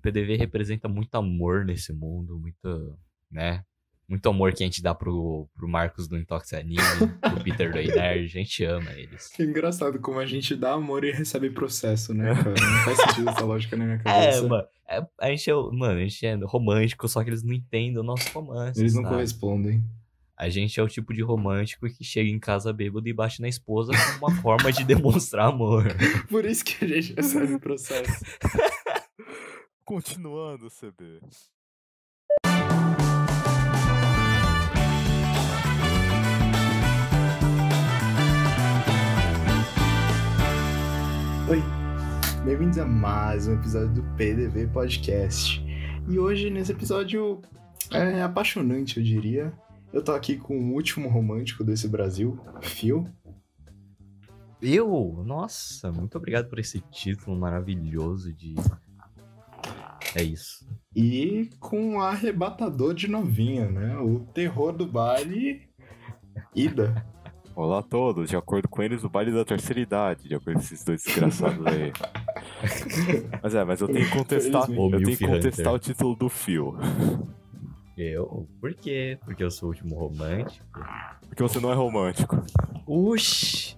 PDV representa muito amor nesse mundo, muito, né? Muito amor que a gente dá pro, pro Marcos do Intox Anime, pro Peter do Nerd, a gente ama eles. Que engraçado como a gente dá amor e recebe processo, né, cara? Não faz sentido essa lógica na minha cabeça. É, mano, é, a gente é, mano, a gente é romântico, só que eles não entendem o nosso romance. Eles não sabe? correspondem. A gente é o tipo de romântico que chega em casa bêbado e bate na esposa como uma forma de demonstrar amor. Por isso que a gente recebe processo. Continuando, CB. Oi, bem-vindos a mais um episódio do PDV Podcast. E hoje, nesse episódio é apaixonante, eu diria, eu tô aqui com o último romântico desse Brasil, Phil. Eu? Nossa, muito obrigado por esse título maravilhoso de. É isso. E com o arrebatador de novinha, né? O terror do baile, Ida. Olá a todos, de acordo com eles, o baile da terceira idade, de acordo com esses dois desgraçados aí. mas é, mas eu tenho que contestar, eu tenho que contestar o título do Fio. Eu? Por quê? Porque eu sou o último romântico. Porque você não é romântico. Uxi!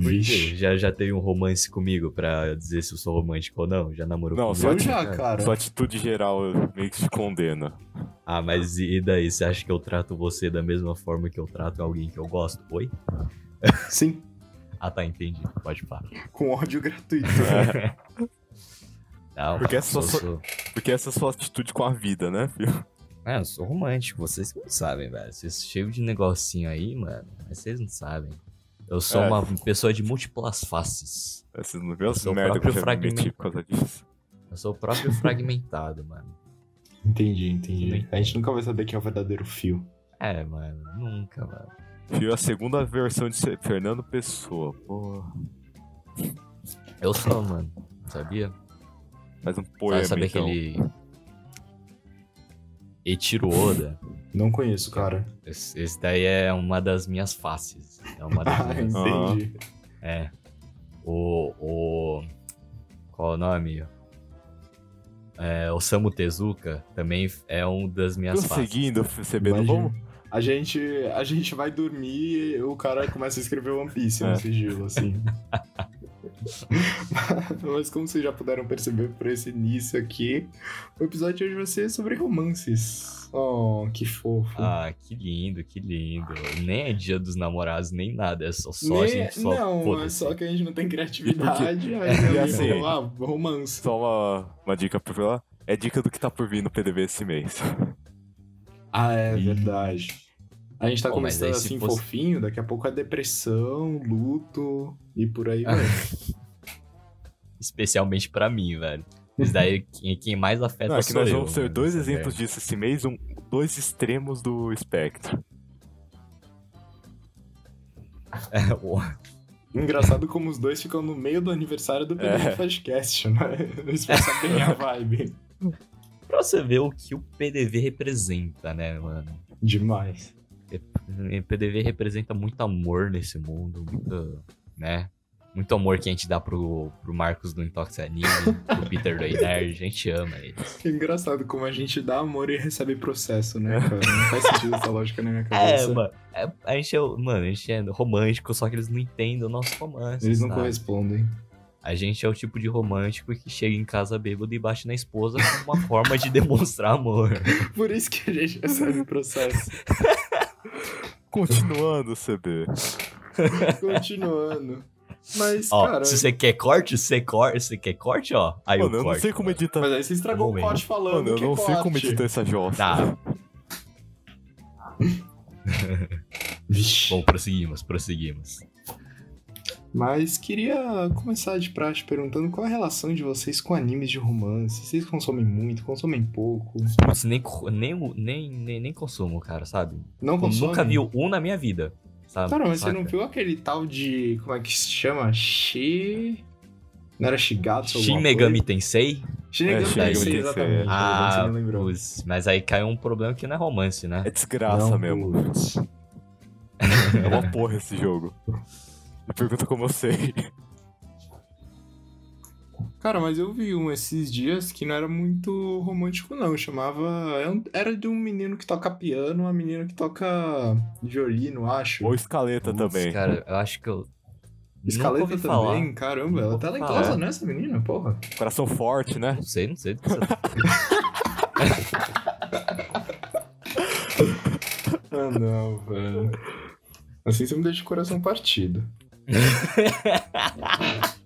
Quê? Já, já teve um romance comigo pra dizer se eu sou romântico ou não? Já namorou Não, comigo? te- já, cara. Sua atitude geral meio que te condena. Ah, mas e daí? Você acha que eu trato você da mesma forma que eu trato alguém que eu gosto? Oi? Sim, Ah, tá, entendi. Pode falar. com ódio gratuito. Não, Porque essa sou, sua- sou- Porque essa é a sua atitude com a vida, né, Fio? É, eu sou romântico, vocês que não sabem, velho. Vocês cheios de negocinho aí, mano. Mas vocês não sabem. Eu sou É. uma pessoa de múltiplas faces. Você não viu que eu próprio meti por causa disso. Eu sou o próprio fragmentado, mano. Entendi, entendi. A gente nunca vai saber quem é o verdadeiro Phil. É, mano. Nunca, mano. Fio é a segunda versão de Fernando Pessoa. Pô, Eu sou, mano. Sabia? mais um poema, sabe então. aquele. Eiichiro Oda? Não conheço, cara. Esse, esse daí é uma das minhas faces. É uma das Ah, minhas. entendi. É. O. o qual é o nome? É, o Samu Tezuka também é um das minhas faces. Prosseguindo, CB, não Imagina. vamos? A gente, a gente vai dormir e o cara começa a escrever One Piece É. no sigilo, assim. Mas como vocês já puderam perceber por esse início aqui, o episódio de hoje vai ser sobre romances. Oh, que fofo. Ah, que lindo, que lindo. Nem é dia dos namorados, nem nada. É só, só Nem- a gente só. não, é só que a gente não tem criatividade. Aí E alguém assim- falou, ah, romance. Só uma, uma dica pra falar. É dica do que tá por vir no PDV esse mês. Ah, é verdade. A gente tá Pô, começando assim fosse- fofinho, daqui a pouco é depressão, luto e por aí vai. Especialmente pra mim, velho. Isso daí, quem, quem mais afeta Não, é que sou nós eu, vamos ter mano, dois essa exemplos disso esse mês, um, dois extremos do espectro. É, Engraçado como os dois ficam no meio do aniversário do É. PDV Podcast, né? Isso passa bem a vibe. pra você ver o que o PDV representa, né, mano? Demais. O PDV representa muito amor nesse mundo, muito, né? Muito amor que a gente dá pro, pro Marcos do Intox Anime, pro Peter do Nerd, a gente ama eles. Que engraçado como a gente dá amor e recebe processo, né, cara? Não faz sentido essa lógica na minha É, cabeça. mano, é- a gente é, mano, a gente é romântico, só que eles não entendem o nosso romance, Eles não sabe? correspondem. A gente é o tipo de romântico que chega em casa bêbado e bate na esposa como uma forma de demonstrar amor. Por isso que a gente recebe processo. Continuando, CB. Continuando. Mas, Ó, cara. se você quer corte, você corte, você quer corte, ó. Aí Mano, o eu corte. não sei como editar. Mas aí você estragou o corte falando. Mano, eu não sei como editar essa jossa. Tá, Vixe. bom, prosseguimos, prosseguimos. Mas queria começar de praxe perguntando qual a relação de vocês com animes de romance. Vocês consomem muito, consomem pouco? Putz, nem, nem, nem, nem, nem consumo, cara, sabe? Não Eu consomem? nunca vi um na minha vida, sabe? Cara, mas você Saca? não viu aquele tal de. Como é que se chama? Shi. Não era Shigatsu? Shin Megami coisa? Tensei? Shin Megami É, Shin Tensei, Megami exatamente. Tensei. Ah, você Ah, me lembrou. putz, mas aí caiu um problema que não é romance, né? É desgraça Não, mesmo. É uma porra esse jogo. Me pergunta como eu sei. Cara, mas eu vi um esses dias que não era muito romântico, não. Chamava. é Era de um menino que toca piano, uma menina que toca violino, acho. Ou escaleta também. Cara, eu acho que eu. Escaleta também, falar. caramba, ela é ouvi talentosa, falar. né, essa menina, porra. Coração forte, né? Não sei, não sei. Ah, não, velho. Assim você me deixa o coração partido.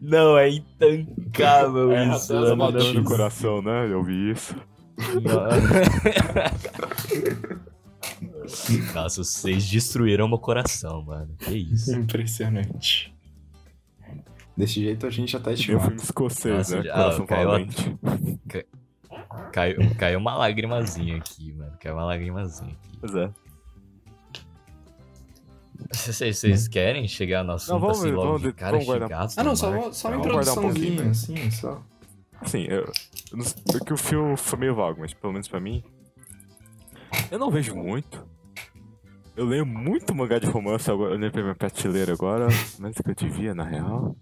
Não, é intancável É, isso. mano, Matando batidas. no coração, né? Eu vi isso. Nossa, vocês destruíram meu coração, mano. Que isso. Impressionante. Desse jeito a gente até te Tem um filme mata. escocês, Nossa, né? já- Coração ah, caiu. Caiu, caiu uma lagrimazinha aqui, mano. Caiu uma lagrimazinha aqui. Pois é. Vocês, vocês querem chegar no assunto vamos- assim logo vamos de cara vamos Ah, não, no só, só uma um introduçãozinha, pouquinho. assim, só. Assim, eu, eu não sei, porque o filme foi meio vago, mas pelo menos pra mim. Eu não vejo muito. Eu leio muito mangá de romance agora. Eu olhei pra minha prateleira agora, mais do que eu devia, na real.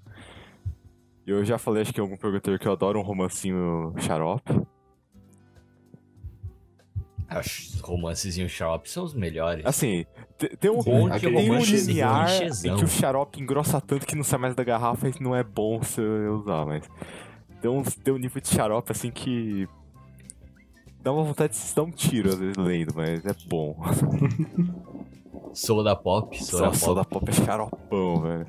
E Eu já falei, acho que em algum programa que eu adoro um romancinho xarope. Os romancezinhos xarope são os melhores. Assim, te- tem um, Bom que tem um clichêzão. em que o xarope engrossa tanto que não sai mais da garrafa e não é bom se eu usar, mas. Tem um, tem um nível de xarope assim que. Dá uma vontade de se dar um tiro às vezes lendo, mas é bom. Soda Pop, Soda Soda, Pop. da pop é xaropão, velho.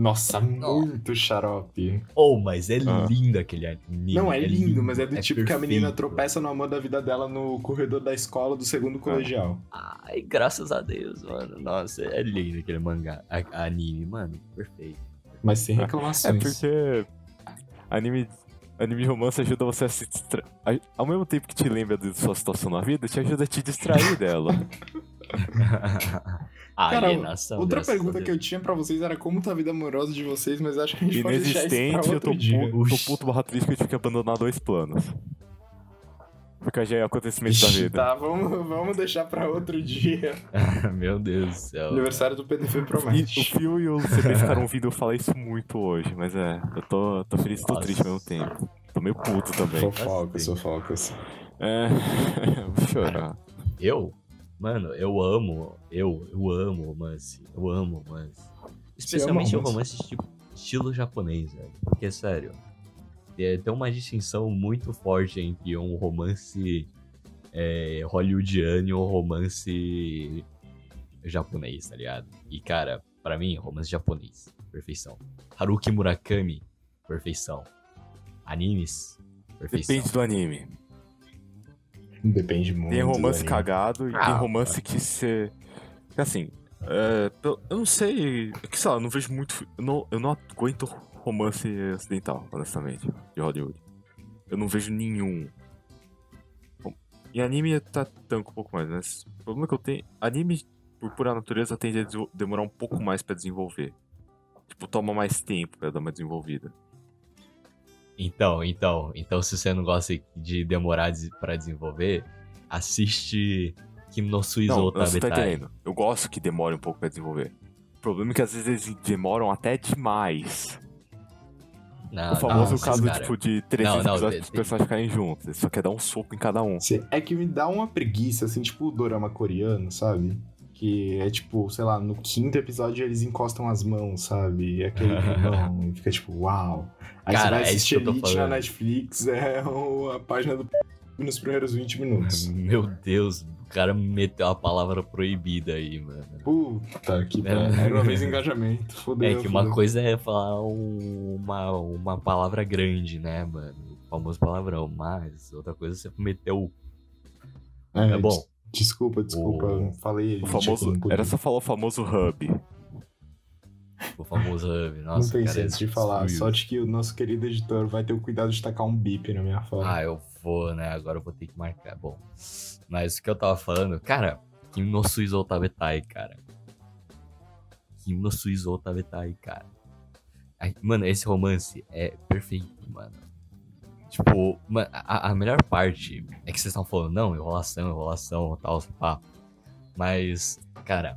Nossa, muito xarope. Oh, mas é Ah. lindo aquele anime. Não, é, lindo, mas é do tipo que a menina perfeito. tropeça no amor da vida dela no corredor da escola do segundo colegial. Ai, graças a Deus, mano. Nossa, é lindo aquele mangá. a- anime, mano. Perfeito. Mas sem É reclamações. porque. Anime. Anime romance ajuda você a se distrair. Ao mesmo tempo que te lembra da sua situação na vida, te ajuda a te distrair dela. Cara, Alienação. Outra pergunta Deus. que eu tinha pra vocês era como tá a vida amorosa de vocês, mas acho que a gente pode deixar isso pra Inexistente, eu outro tô, dia. pu- tô puto barra triste que eu tive que abandonar dois planos. Porque já é acontecimento da vida. Tá, vamos, vamos deixar pra outro dia. Meu Deus do céu. Aniversário do PDV E o promete. Phil e o CB ficaram ouvindo eu falar isso muito hoje, mas é, eu tô, tô feliz e tô Nossa. triste ao mesmo tempo. Tô meio puto também. Fofocas, fofocas. É, vou chorar. Eu? Mano, eu amo. Eu, eu amo romance. Eu amo romance. Especialmente o romance? tipo, estilo japonês, velho. Porque, sério, é, tem uma distinção muito forte entre um romance é, hollywoodiano e um romance japonês, tá ligado? E, cara, pra mim, romance japonês, perfeição. Haruki Murakami, perfeição. Animes, perfeição. Depende do anime. Depende muito. Tem romance cagado e Ah, tem romance que você. Assim, é, eu não sei. é Que sei lá, eu não vejo muito. Eu não, eu não aguento romance ocidental, honestamente, de Hollywood. Eu não vejo nenhum. Bom, Em anime tá tanco um pouco mais, mas o problema que eu tenho. Anime, por pura natureza, tende a demorar um pouco mais pra desenvolver. Tipo, toma mais tempo pra dar uma desenvolvida. Então, então, então se você não gosta de demorar pra desenvolver, assiste Kim no Suizo Não, você tá Tabetai. entendendo. Eu gosto que demore um pouco pra desenvolver. O problema é que às vezes eles demoram até demais. Não, o famoso não, caso, cara. tipo, de 300 Não, episódios dos personagens ficarem juntos. Ele só quer dar um soco em cada um. É que me dá uma preguiça, assim, tipo o dorama coreano, sabe? Que é tipo, sei lá, no quinto episódio eles encostam as mãos, sabe? E aquele mão, e fica tipo, uau. Aí você Cara, vai é assistir tô Elite na. Netflix, é o- a página do nos primeiros 20 minutos. Meu Deus, o cara meteu a palavra proibida aí, mano. Puta que É. pariu. Era uma vez engajamento. Fudeu. É que uma coisa é falar um- uma, uma palavra grande, né, mano? O famoso palavrão, mas outra coisa é você meteu. É bom. Des- Desculpa, desculpa. O- Falei O famoso. não. Era só falar o famoso hub. O famoso hub. Não Nossa, pensei cara, antes de falar. destruiu. Sorte que o nosso querido editor vai ter o cuidado de tacar um bip na minha fala. Ah, eu vou, né? Agora eu vou ter que marcar. Bom, mas o que eu tava falando, cara, Kim no Suizo Tabetai, cara. Kim no Suizo Tabetai, cara. Ai, mano, esse romance é perfeito, mano. Tipo, a, a melhor parte é que vocês estão falando, não, enrolação, enrolação, tal, pá. Mas, cara,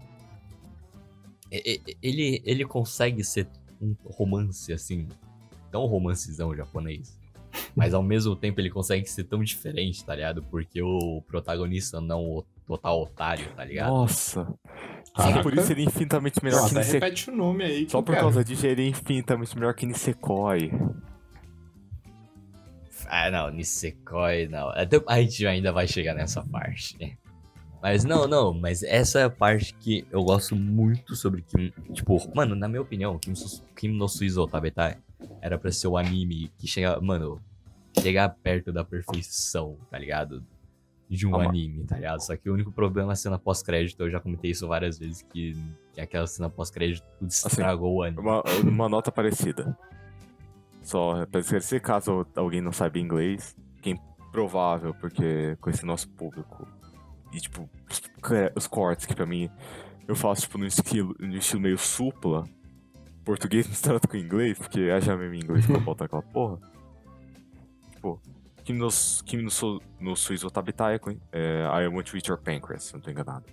ele, ele consegue ser um romance, assim, tão romancezão japonês. Mas ao mesmo tempo ele consegue ser tão diferente, tá ligado? Porque o protagonista não o total otário, tá ligado? Nossa. Só Caraca. por isso ele é infinitamente melhor Não, que Nisekoi. repete o nome aí. Só por cara, causa disso ele é infinitamente melhor que Nisekoi. Ah, não, Nisekoi, não. Até- A gente ainda vai chegar nessa parte. Mas não, não, mas essa é a parte que eu gosto muito sobre Kim. Tipo, mano, na minha opinião, Kim, Kim no Suizo Tabetai era pra ser o anime que chega, mano, chegar perto da perfeição, tá ligado? De um Ah, anime, tá ligado? Só que o único problema é a cena pós-crédito, eu já comentei isso várias vezes, que, que aquela cena pós-crédito tudo estragou o anime. Uma, uma nota parecida. Só pra esclarecer, caso alguém não saiba inglês, que é improvável, porque com esse nosso público. E, tipo, os, cortes que pra mim eu faço, tipo, no estilo, no estilo meio supla, português misturado com inglês, porque haja mesmo em inglês pra botar aquela porra. Tipo, Kimi no, Kimi no, Su- no Suizo Tabitai é I Want to Eat Your Pancreas, se não tô enganado.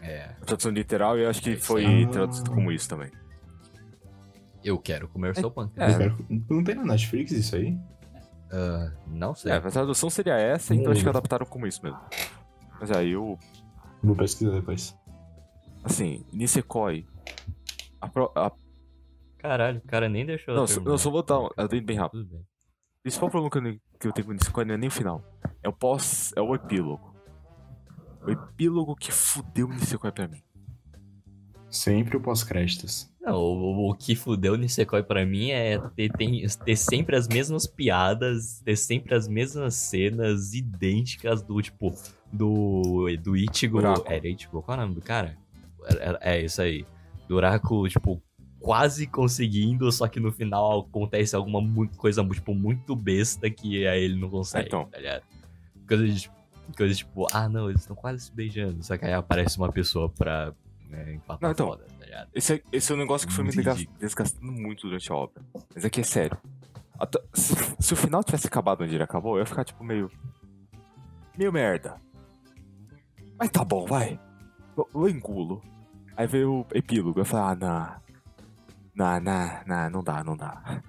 É, A tradução literal eu acho que É foi traduzido como isso também. Eu quero comer seu É. pâncreas. eu quero- Não tem na Netflix isso aí? Ah, não sei. É, a tradução seria essa, então Hum. acho que adaptaram como isso mesmo. Mas aí eu. Vou pesquisar depois. Assim, Nisekoi. A pro- a- Caralho, o cara nem deixou. não, só, não, só vou dar um. Eu dei bem rápido. Tudo bem. O principal problema que eu, que eu tenho com Nisekoi não é nem o final. É o pós. É o epílogo. O epílogo que fudeu o Nisekoi pra mim. Sempre o pós-créditos. Não, o, o que fudeu o Nisekoi pra mim é ter, tem- ter sempre as mesmas piadas, ter sempre as mesmas cenas idênticas do, tipo, do, do Ichigo. Uraco. Era Ichigo? Qual é o nome do cara? Era- era- É, isso aí. Do Uraco, tipo, quase conseguindo, só que no final acontece alguma mu- coisa, tipo, muito besta que aí ele não consegue, Então. tá ligado? Coisa de, tipo, coisa tipo, ah, não, eles estão quase se beijando, só que aí aparece uma pessoa pra né, empatar Não, então. foda, tá ligado? Esse é, esse é um negócio que foi me desgastando muito durante a obra. Mas aqui é sério. Até- se, se o final tivesse acabado onde ele acabou, eu ia ficar tipo meio. meio merda. Mas tá bom, vai. Eu, eu engulo. Aí veio o epílogo. Eu falei, ah, não. Não, não, não, não dá, não dá.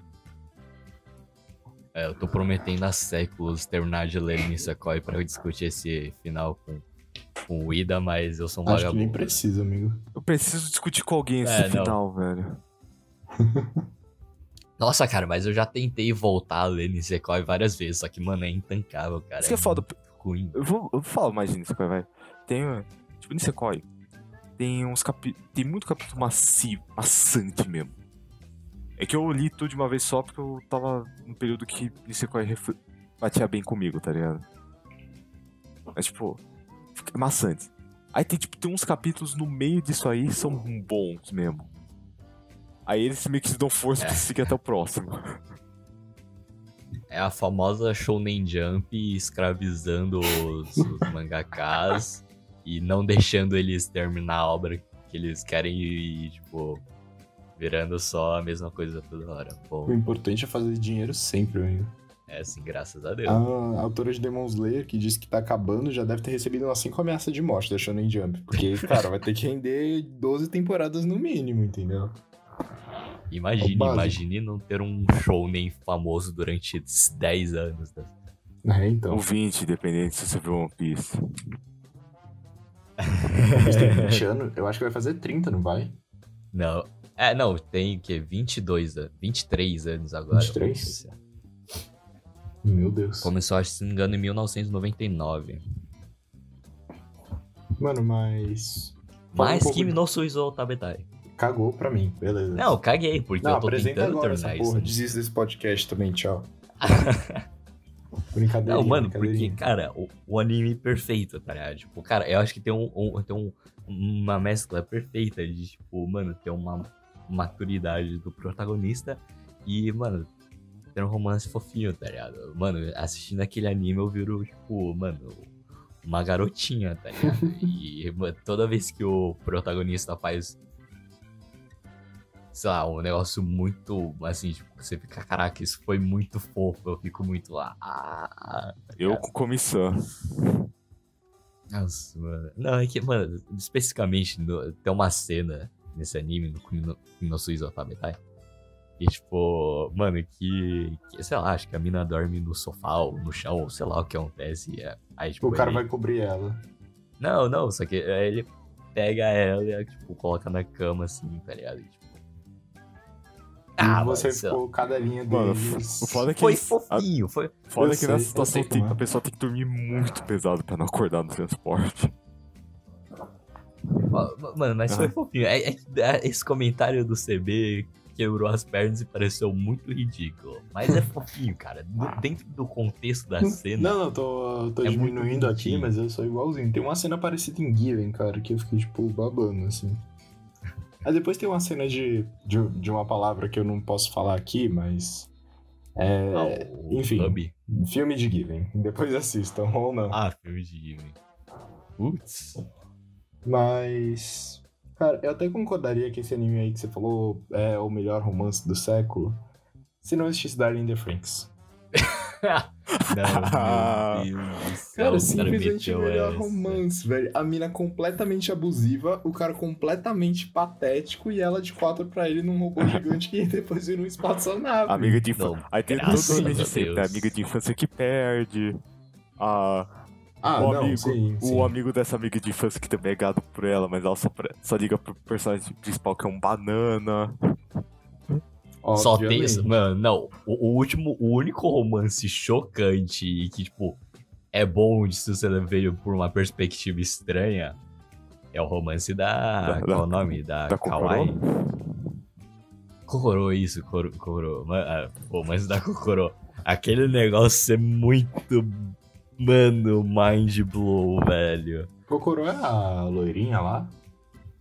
É, eu tô prometendo há séculos terminar de ler Nisekoi pra eu discutir esse final com, com o Ida, mas eu sou um Acho que vagabundo. nem precisa, amigo. Eu preciso discutir com alguém esse É, não. final, velho. Nossa, cara, mas eu já tentei voltar a ler Nisekoi várias vezes, só que, mano, é intancável, cara. Isso que é foda. ruim. Eu vou, eu falo mais de Nisekoi, vai. Tem, tipo, Nisekoi. Tem uns capi... Tem muito capítulo macio, maçante mesmo. É que eu li tudo de uma vez só porque eu tava num período que Nisekoi ref... batia bem comigo, tá ligado? Mas, tipo, fica maçante. Aí tem, tipo, tem uns capítulos no meio disso aí que são bons mesmo. Aí eles meio que se dão força pra É. seguir até o próximo. É a famosa Shonen Jump escravizando os, os mangakas e não deixando eles terminar a obra que eles querem e, tipo, virando só a mesma coisa toda hora. Bom, O importante é fazer dinheiro sempre, amigo. É assim, graças a Deus. A autora de Demon Slayer, que disse que tá acabando, já deve ter recebido umas 5 ameaças de morte da Shonen Jump. Porque, cara, vai ter que render 12 temporadas no mínimo, entendeu? Imagine, É imagine não ter um shounen famoso durante 10 anos. né? É, então. Ou 20, dependendo se você viu One Piece. Mas tem 20 anos, eu acho que vai fazer 30, não vai? Não. É, não, tem o quê? 22 anos, 23 anos agora. 23? Meu Deus. Começou, acho, se não me engano, em 1999. Mano, mas. Fala um Mas pouco Kimi de- no Suizou Tabetai. Cagou pra mim, beleza. Não, caguei, porque Não, eu tô apresenta tentando agora essa porra. isso. Desista desse podcast também, tchau. Brincadeira. Não, mano, porque, cara, o, o anime perfeito, tá ligado? Tipo, cara, eu acho que tem, um, um- tem um, uma mescla perfeita de, tipo, mano, ter uma maturidade do protagonista e, mano, ter um romance fofinho, tá ligado? Mano, assistindo aquele anime eu viro, tipo, mano, uma garotinha, tá ligado? E mano, toda vez que o protagonista faz, sei lá, um negócio muito, assim, tipo, você fica, caraca, isso foi muito fofo, eu fico muito lá, ah, Eu com comissão. Nossa, mano. Não, é que, mano, especificamente no- tem uma cena nesse anime, no Kimi no, Suizo Tabetai, E, tipo, mano, que, que, sei lá, acho que a mina dorme no sofá ou no chão, ou sei lá o que acontece. e, é- Aí, tipo, o cara ele- vai cobrir ela. Não, não, só que aí ele pega ela e, tipo, coloca na cama, assim, tá ligado? E, tipo... e você mano, ficou cada linha Mano, deles. o foda que Foi eles- fofinho, foi... Foda Eu que sei, nessa situação tem- é. a pessoa tem que dormir muito pesado pra não acordar no transporte. Mano, mas foi Ah. fofinho. É, é é, esse comentário do CB quebrou as pernas e pareceu muito ridículo. Mas é fofinho, cara. No- Dentro do contexto da cena. Não, não, tô, tô É diminuindo aqui, mas eu sou igualzinho. Tem uma cena parecida em Given, cara, que eu fiquei, tipo, babando, assim. Aí depois tem uma cena de, de, de uma palavra que eu não posso falar aqui, mas. É. Ah, enfim. Filme de Given. Depois assistam, ou não. Ah, filme de Ghibli. Putz. Mas. Cara, eu até concordaria que esse anime aí que você falou é o melhor romance do século. Se não existisse Darling in the Franks. Não, meu Deus. Cara, simplesmente o melhor romance, velho. A mina completamente abusiva, o cara completamente patético e ela de quatro pra ele num robô gigante que depois vira um espaçonave. Amiga de infância. Aí tem todo o né? Amiga de infância que perde. A, Ah, o não, amigo, sim, sim. o amigo dessa amiga de infância que também é gado por ela, mas ela só, só liga pro personagem principal que é um banana. Só tem Obviamente. isso. Mano, não. O, o último, o único romance chocante e que, tipo, é bom de se você ver por uma perspectiva estranha é o romance da. Da- qual é da- o nome? Da, da Kawaii. Kokoro? Isso, Koro- Kokoro. Ah, O romance da Kokoro. Aquele negócio é muito. Mano, mind blow, velho. Kokoro é a loirinha lá?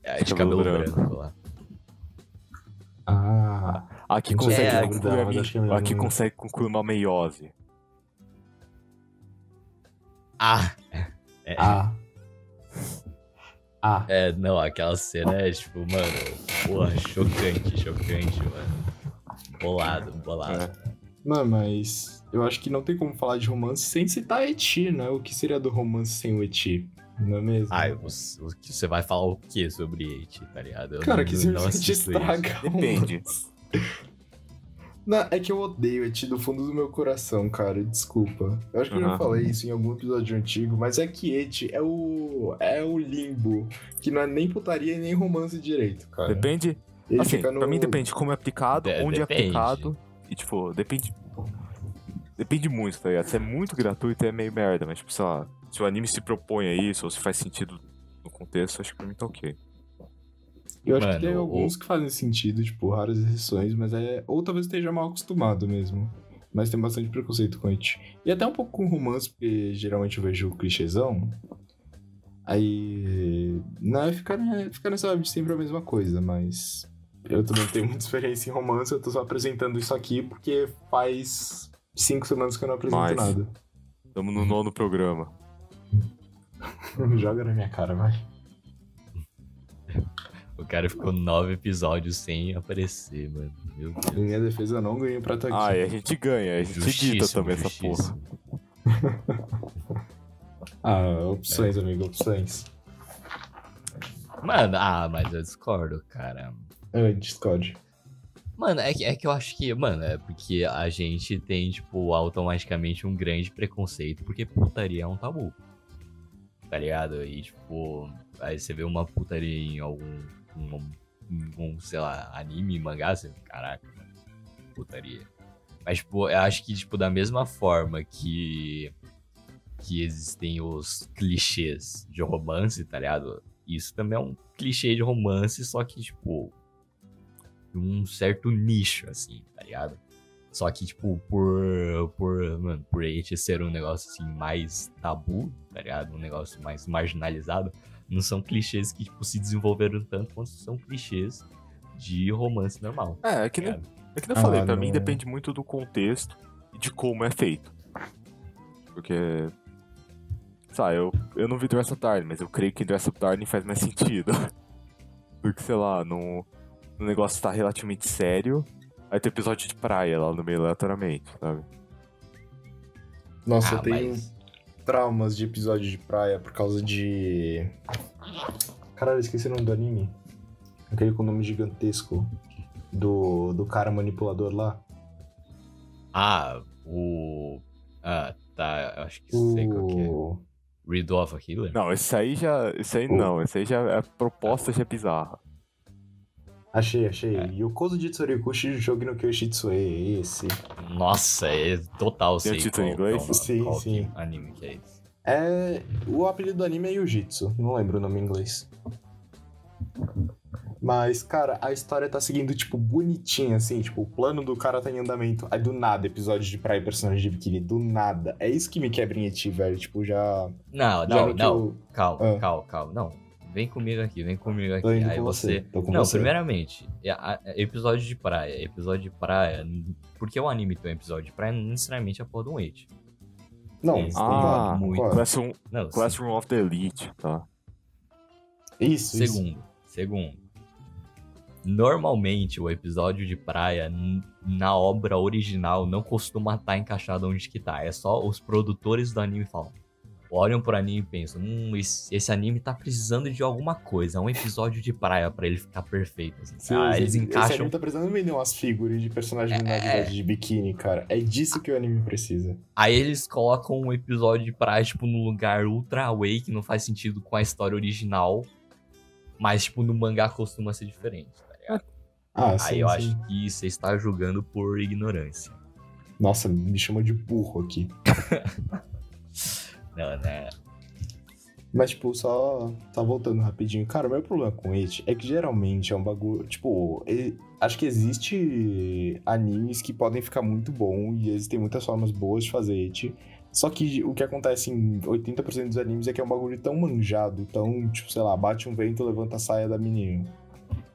É de Cabelo cabelo branco. branco lá. Ah, A que Não consegue nome concluir a é melhor a que não- consegue concluir uma meiose. Ah! É, ah. Ah. é, não, aquela cena é tipo, mano, porra, chocante, chocante, mano. Bolado, bolado. É. Mano, mas eu acho que não tem como falar de romance sem citar Eti, né? O que seria do romance sem o Eti? Não é mesmo? Ai, você, você vai falar o que sobre It, tá ligado? Eu Cara, não- que não simplesmente assisto estraga. o Depende. Não, é que eu odeio Eti do fundo do meu coração, cara. Desculpa. Eu acho que eu já falei isso em algum episódio antigo, mas é que Eti é o. é o limbo. Que não é nem putaria e nem romance direito, cara. Depende. Ele assim, fica no... pra mim depende de como é aplicado, De- onde depende. é aplicado. E tipo, depende. Depende muito, tá ligado? Se é muito gratuito é meio merda, mas tipo, sei lá, se o anime se propõe a isso, ou se faz sentido no contexto, acho que pra mim tá ok. Eu acho Mano, que tem alguns que fazem sentido, tipo, raras exceções, mas é. Ou talvez esteja mal acostumado mesmo. Mas tem bastante preconceito com it. E até um pouco com romance, porque geralmente eu vejo o clichêzão. Aí. Não, fica, né, fica nessa sempre a mesma coisa, mas. Eu também tenho muita experiência em romance, eu tô só apresentando isso aqui porque faz cinco semanas que eu não apresento Mais. nada. Tamo no nono programa. Joga na minha cara, vai. O cara ficou nove episódios sem aparecer, mano. Meu Deus. Em minha defesa eu não ganhei pra estar aqui. Ah, e a gente ganha, a gente edita Justíssimo, também essa porra. Ah, opções, amigo, opções. Mano, ah, mas eu discordo, cara. Ah, Discord. Mano, é que, é que eu acho que, mano, é porque a gente tem, tipo, automaticamente um grande preconceito, porque putaria é um tabu. Tá ligado? E, tipo, aí você vê uma putaria em algum, um, um, sei lá, anime, mangá, você, caraca, mano, putaria. Mas, tipo, eu acho que, tipo, da mesma forma que, que existem os clichês de romance, tá ligado? Isso também é um clichê de romance, só que, tipo, um certo nicho, assim, tá ligado? Só que, tipo, por, por, mano, por ele ser um negócio, assim, mais tabu, tá ligado? Um negócio mais marginalizado, não são clichês que, tipo, se desenvolveram tanto quanto são clichês de romance normal. É, é que tá nem, é que nem eu Ah, falei, pra não- mim depende muito do contexto e de como é feito. Porque. Sabe, eu, eu não vi Dress Up Darling, mas eu creio que Dress Up Darling faz mais sentido. Porque, sei lá, no, no negócio tá relativamente sério, aí tem episódio de praia lá no meio aleatoriamente, sabe? Nossa, Ah, eu tenho mas... traumas de episódio de praia por causa de. Caralho, esqueci o nome do anime. Aquele com nome gigantesco. Do, do cara manipulador lá? Ah, o. Ah, tá. eu Acho que sei qual que é. O... Riddle of a Killer? Não, esse aí já. Esse aí O- não, esse aí já. A proposta já é bizarra. Achei, achei. É. Yokozo Jitsurikushi Jogi no Kyoshitsue, esse. Nossa, é total Tem o sei título em qual- inglês? qual- Sim, qual sim. que- anime que é esse. É. O apelido do anime é Yujitsu, não lembro o nome em inglês. Mas, cara, a história tá seguindo, tipo, bonitinha, assim, tipo, o plano do cara tá em andamento. Aí do nada, episódio de praia e personagem de biquíni, do nada. É isso que me quebra em Eti, velho. Tipo, já. Não, já não, não. eu- Calma, Ah. calma, calma. Não. Vem comigo aqui, vem comigo aqui. Tô indo Aí com você. você. Tô com não, você. primeiramente, é- é episódio de praia. Episódio de praia. Porque o anime tem um episódio de praia, não necessariamente é por um hate. Não, Eles Ah, muito. Classroom, Não, sim. Classroom of the Elite, tá? Isso, isso. Segundo, segundo. Normalmente o episódio de praia na obra original não costuma estar encaixado onde que tá. É só os produtores do anime falam. Olham pro anime e pensam, hum, esse, esse anime tá precisando de alguma coisa, é um episódio de praia pra ele ficar perfeito. assim. Sim, ah, eles Esse encaixam. anime tá precisando vender umas figuras de personagem É, é. idade de biquíni, cara. É disso que o anime precisa. Aí eles colocam um episódio de praia, tipo, num lugar ultra away, que não faz sentido com a história original. Mas, tipo, no mangá costuma ser diferente, tá ligado? Ah, Aí sim, eu sim. acho que você está julgando por ignorância. Nossa, me chama de burro aqui. Não, né? Mas, tipo, só tá voltando rapidinho. Cara, o meu problema com It é que geralmente é um bagulho. Tipo, e- acho que existe animes que podem ficar muito bom e existem muitas formas boas de fazer It. Só que o que acontece em 80% dos animes é que é um bagulho tão manjado, tão, tipo, sei lá, bate um vento, levanta a saia da menina.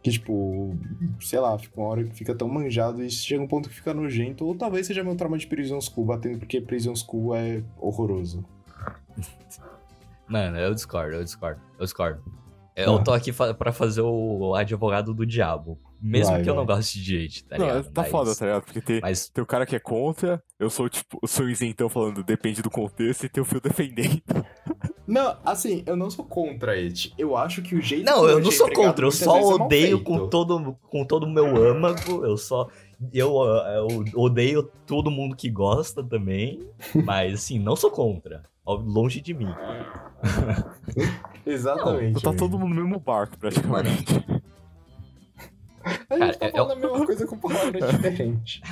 Que, tipo, sei lá, fica uma hora que fica tão manjado e chega um ponto que fica nojento. Ou talvez seja meu trauma de Prison School, batendo porque Prison School é horroroso. Mano, eu discordo, eu discordo, eu discordo. Eu Ah. tô aqui fa pra fazer o advogado do diabo. Mesmo Vai, que eu vai. não goste de hate, tá não, ligado? tá Mas- foda, tá ligado? Porque tem, Mas, tem o cara que é contra, eu sou tipo, eu sou isentão falando depende do contexto e tem o fio defendendo. Não, assim, eu não sou contra It. Eu acho que o jeito Não, que eu não é sou contra, eu só é odeio feito. com todo com todo o meu âmago, eu só eu, eu odeio todo mundo que gosta também, mas assim, não sou contra, longe de mim. Exatamente. tá amigo. todo mundo no mesmo barco, praticamente. A gente Cara, tá é- falando a mesma coisa com palavras diferentes.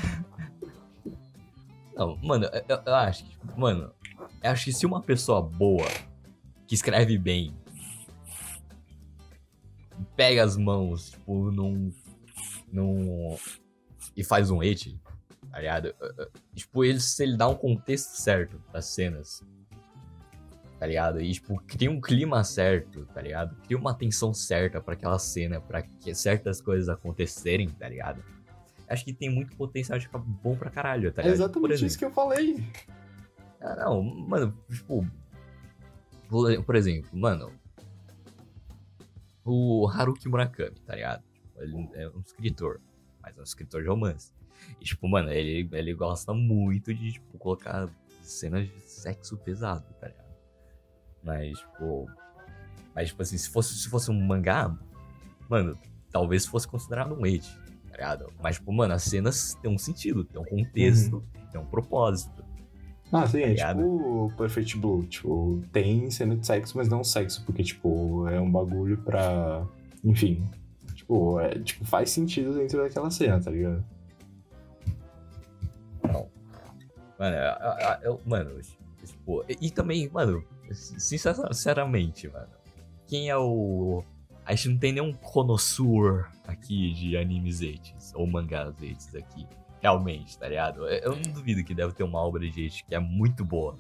Não, mano, eu, eu- acho que, mano, eu acho que se uma pessoa boa que escreve bem pega as mãos, tipo, num num e faz um hate, tá ligado? Tipo, ele, se ele dá um contexto certo das cenas, tá ligado? E, tipo, cria um clima certo, tá ligado? Cria uma tensão certa pra aquela cena, pra que certas coisas acontecerem, tá ligado? Acho que tem muito potencial de ficar bom pra caralho, tá É ligado? Por exatamente exemplo, isso que eu falei. ah, não, mano, tipo. Por por exemplo, mano. O Haruki Murakami, tá ligado? Tipo, ele é um escritor, mas é um escritor de romance. E, tipo, mano, ele, ele gosta muito de, tipo, colocar cenas de sexo pesado, tá ligado? Mas, tipo. Mas, tipo assim, se fosse, se fosse um mangá, mano, talvez fosse considerado um hate, tá ligado? Mas, tipo, mano, as cenas têm um sentido, tem um contexto, tem um propósito. Ah, sim, é ligado? tipo o Perfect Blue. Tipo, tem cena de sexo, mas não sexo, porque, tipo, é um bagulho pra. Enfim. Tipo, é, tipo, faz sentido dentro daquela cena, tá ligado? Mano, eu, eu- eu- mano, tipo, e, e também, mano, sinceramente, mano, quem é o. A gente não tem nenhum connoisseur aqui de animes eights, ou mangás eights aqui, realmente, tá ligado? Eu, não duvido que deve ter uma obra de eight que é muito boa.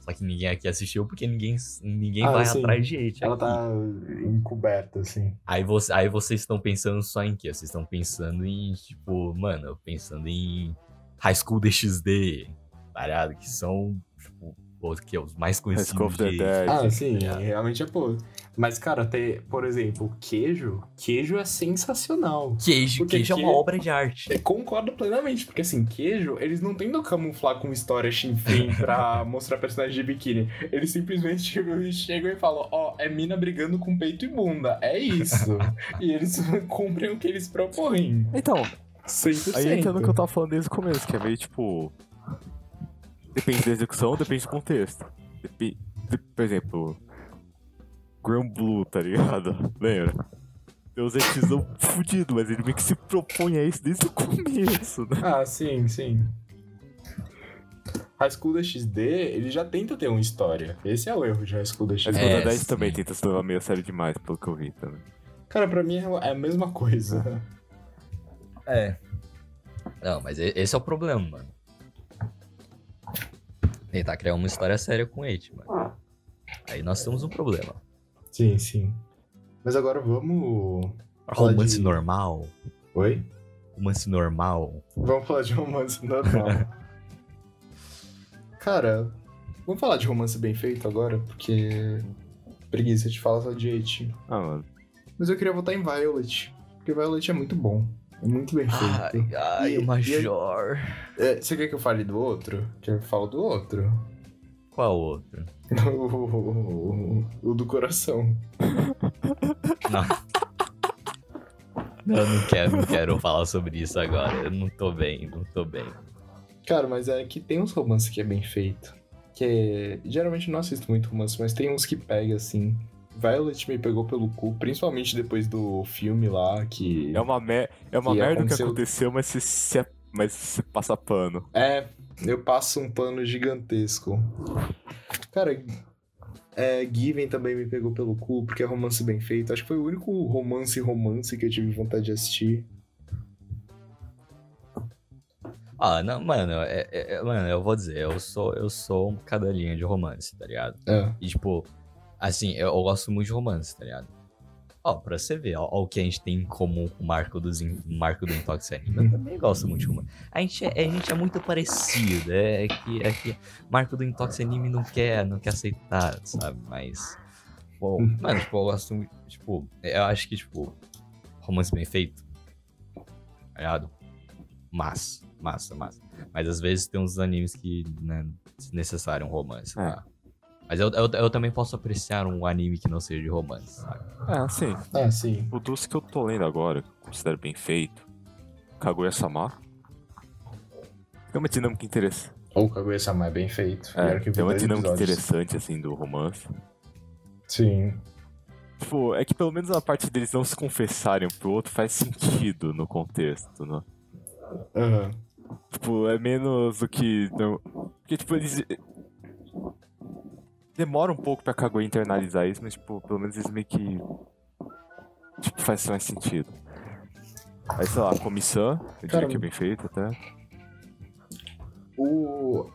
Só que ninguém aqui assistiu porque ninguém, ninguém Ah, vai sim. atrás de eight Ela aqui. tá encoberta, assim. Aí, você, aí vocês estão pensando só em quê? Vocês estão pensando em, tipo, mano, pensando em High School DxD, tá ligado? Que são, tipo, Os, que, os mais conhecidos de... Dead. Ah, sim, ligado? realmente é pô. Mas, cara, tem, por exemplo, queijo. Queijo é sensacional. Queijo, Porque queijo é uma obra de arte. Eu concordo plenamente, porque assim, queijo, eles não tentam camuflar com história chinfrim pra mostrar personagem de biquíni. Eles simplesmente chegam, chegam e falam, ó, é mina brigando com peito e bunda. É isso. e eles cumprem o que eles propõem. Então, 100%. aí entra no que eu tava falando desde o começo, que é meio tipo. Depende da execução, depende do contexto. Depe- de- por exemplo, Grand Blue, tá ligado? Lembra? Deus é tesão fudido, mas ele meio que se propõe a isso desde o começo, né? Ah, sim, sim. High School DxD, ele já tenta ter uma história. Esse é o erro de High School Mas DxD. É, é, 10 sim. também tenta se levar meio a sério demais, pelo que eu vi também. Cara, pra mim é a mesma coisa. É. Não, mas esse é o problema, mano. Tentar criar uma história séria com Eight, mano. Aí nós temos um problema. Sim, sim. Mas agora vamos. Romance de- normal. Oi? Romance normal. Vamos falar de romance normal. Cara, vamos falar de romance bem feito agora, porque. Preguiça de falar só de Eight. Ah, mano. Mas eu queria votar em Violet. Porque Violet é muito bom. É muito bem feito. Ai, ai, E- o e- Major. É, você quer que eu fale do outro? Quer que eu falo do outro? Qual outro? o, o do coração. Não. Não, eu não quero, não quero falar sobre isso agora. Eu não tô bem, não tô bem. Cara, mas é que tem uns romances que é bem feito. Que é... Geralmente eu não assisto muito romance, mas tem uns que pega assim. Violet me pegou pelo cu, principalmente depois do filme lá, que. É uma, mer é uma Que merda aconteceu- que aconteceu, mas você, se- mas você passa pano. É, eu passo um pano gigantesco. Cara, é, Given também me pegou pelo cu, porque é romance bem feito. Acho que foi o único romance romance que eu tive vontade de assistir. Ah, não, mano, é, é- é- mano, eu vou dizer, eu sou, eu sou um cadelinha de romance, tá ligado? É. E, tipo, assim, eu, eu gosto muito de romance, tá ligado? Ó, pra você ver, ó, ó o que a gente tem em comum com o Marco do, Zin- Marco do Intox Anime. Eu também gosto muito de romance. A gente é, a gente é muito parecido, é que, é que Marco do Intox Anime não quer, não quer aceitar, sabe? Mas, pô, mano, tipo, eu gosto muito, tipo, eu acho que, tipo, romance bem feito, tá ligado? Massa, massa, massa. Mas às vezes tem uns animes que, né, necessário um romance, É. tá? Mas eu, eu, eu também posso apreciar um anime que não seja de romance, sabe? É, assim, Ah, sim. o dos que eu tô lendo agora, que eu considero bem feito, Kaguya-sama. Tem uma dinâmica interessante. Ou Kaguya-sama é bem feito. É, que tem uma dinâmica episódios. interessante, assim, do romance. Sim. Tipo, é que pelo menos a parte deles não se confessarem um pro outro faz sentido no contexto, né? Aham. Tipo, é menos do que. Não... Porque, tipo, eles. Demora um pouco pra Kaguya internalizar isso, mas, tipo, pelo menos eles meio que. Tipo, faz mais sentido. Aí, sei lá, comissão, eu diria Cara, que é bem feito até. O,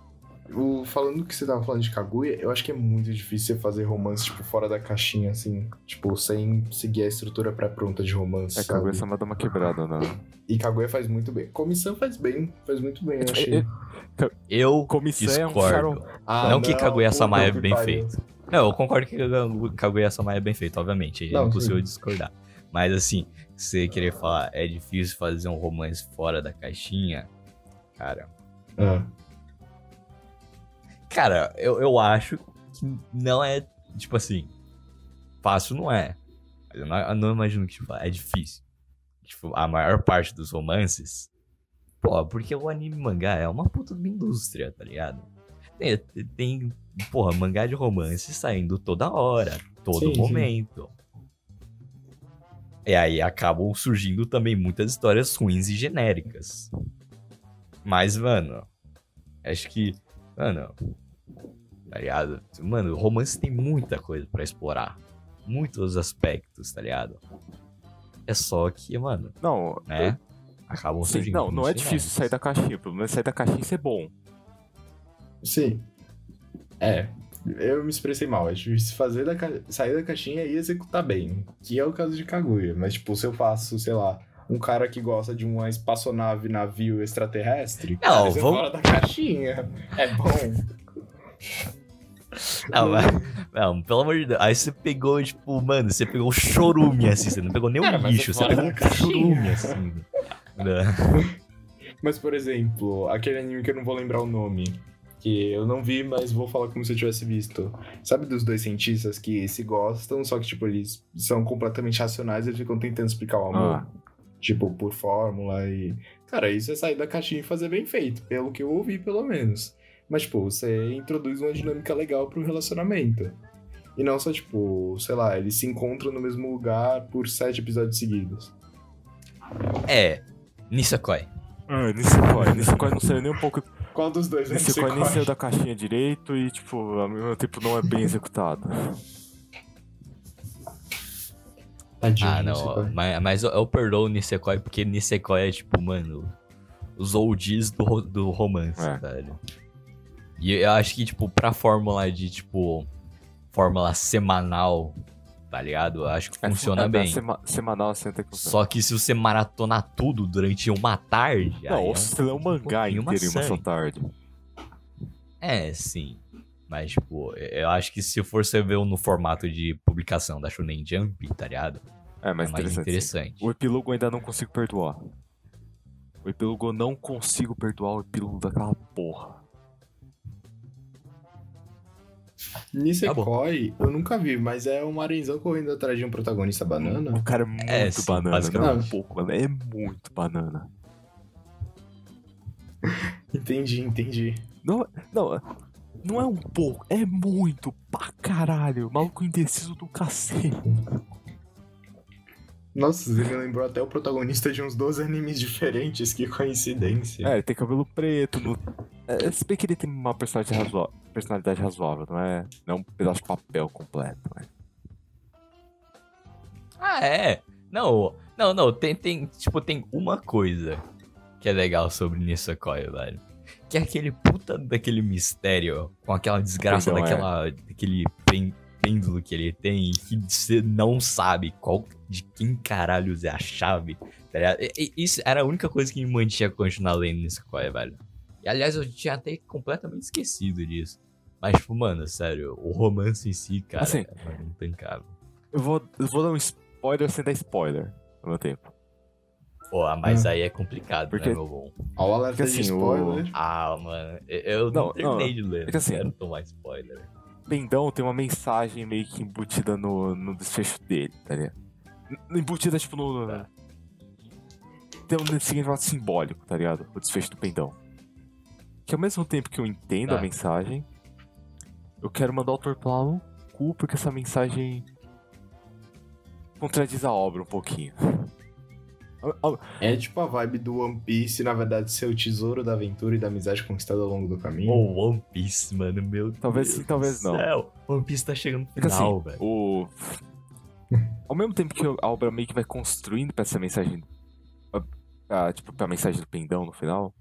o. Falando que você tava falando de Kaguya, eu acho que é muito difícil você fazer romance, tipo, fora da caixinha, assim. Tipo, sem seguir a estrutura pré-pronta de romance. É, sabe? Kaguya sama dá uma quebrada na. E Kaguya faz muito bem. Comissão faz bem, faz muito bem, eu tipo, achei. é- Eu Comissão é um. Ah, não que Kaguya-sama é puta que bem feito. Não, eu concordo que Kaguya-sama é bem feito, obviamente. É Não, impossível sim. discordar. Mas assim, você querer falar é difícil fazer um romance fora da caixinha, cara. Ah, Cara, eu, eu acho que não é, tipo assim, fácil não é. Eu não, eu não imagino que tipo, é difícil. Tipo, a maior parte dos romances. Pô, porque o anime mangá é uma puta de uma indústria, tá ligado? Tem, tem porra, mangá de romance saindo toda hora, todo Sim, sim. momento. E aí acabam surgindo também muitas histórias ruins e genéricas. Mas, mano, acho que, mano, tá ligado? Mano, romance tem muita coisa pra explorar. Muitos aspectos, tá ligado? É só que, mano, Não, né? Acabam Sim, surgindo. não, não é difícil sair da caixinha. Pelo menos sair da caixinha e ser bom. sim. É. Eu me expressei mal. É difícil fazer da ca... sair da caixinha e executar bem. Que é o caso de Kaguya. Mas, tipo, se eu faço, sei lá, um cara que gosta de uma espaçonave, navio extraterrestre, Não, é vamos- fora da caixinha. É bom. Não, mas, não, pelo amor de Deus. Aí você pegou, tipo, mano, você pegou o chorume assim, você não pegou nem Cara, o mas lixo, é você pegou caixinha. chorume assim. Né? Mas, por exemplo, aquele anime que eu não vou lembrar o nome, que eu não vi, mas vou falar como se eu tivesse visto. Sabe dos dois cientistas que se gostam, só que, tipo, eles são completamente racionais e eles ficam tentando explicar o amor? Ah. Tipo, por fórmula e. Cara, isso é sair da caixinha e fazer bem feito, pelo que eu ouvi, pelo menos. Mas, tipo, você introduz uma dinâmica legal pro relacionamento. E não só, tipo, sei lá, eles se encontram no mesmo lugar por sete episódios seguidos. É, Nisakoi. Ah, Nisekoi. Nisekoi não saiu nem um pouco. Qual dos dois é Nisekoi nem saiu da caixinha direito e, tipo, ao mesmo tempo não é bem executado. Tadinho, Ah, não, Nisekoi. mas, mas eu, eu perdoo o Nisekoi porque Nisekoi é tipo, mano, os oldies do, do romance, É. velho. E eu acho que, tipo, pra fórmula de, tipo, fórmula semanal, tá ligado? Eu acho que funciona É, bem. sema- semanal assim até que funciona. Só que se você maratonar tudo durante uma tarde. Não, aí ou é se você lê um mangá inteiro em uma só tarde. É, sim. Mas, tipo, eu acho que se for você ver no formato de publicação da Shonen Jump, tá ligado? É, mas é mais interessante. O epílogo eu ainda não consigo perdoar. O epílogo eu não consigo perdoar o epílogo daquela porra. Nisekoi, eu nunca vi, mas é um arenzão correndo atrás de um protagonista banana. O cara é muito É, sim, banana, não é um pouco é muito banana. Entendi, entendi. Não, não, não é um pouco, é muito pra caralho. Maluco indeciso do cacete. Nossa, você me lembrou até o protagonista de uns 12 animes diferentes, que coincidência. É, ele tem cabelo preto. No... É, se bem que ele tem uma personalidade razoável, personalidade razoável, não é, não é um pedaço de papel completo. Né? Ah, é? Não, não, não. Tem, tem, tipo, tem uma coisa que é legal sobre Nisakoi, velho. Que é aquele puta daquele mistério com aquela desgraça é. daquela, daquele pen- pêndulo que ele tem que você não sabe qual de quem caralhos é a chave. Tá ligado? E- e- Isso era a única coisa que me mantinha continuar lendo Nisakoi, velho. E aliás, eu tinha até completamente esquecido disso. Mas, tipo, mano, sério, o romance em si, cara, Assim, é intancável. Eu vou, eu vou dar um spoiler sem dar spoiler ao meu tempo. Pô, ah, mas Ah. aí é complicado, Porque- né, meu bom? Ó, o alerta assim, o- spoiler. Ah, mano, eu- Não, não, terminei não, de ler, é que não assim- quero tomar spoiler. Pendão tem uma mensagem meio que embutida no, no desfecho dele, tá ligado? Embutida, tipo, no. no- Tá. Tem um significado simbólico, tá ligado? O desfecho do pendão. Que ao mesmo tempo que eu entendo Tá. a mensagem, eu quero mandar o autor pra lá no cu, porque essa mensagem contradiz a obra um pouquinho. É tipo a vibe do One Piece, na verdade, ser o tesouro da aventura e da amizade conquistada ao longo do caminho. Ô, One Piece, mano, meu Talvez Deus sim, talvez não. Céu. One Piece tá chegando no Porque final, assim, velho. o. Ao mesmo tempo que a obra meio que vai construindo pra essa mensagem. Pra, pra, tipo, pra mensagem do pendão no final.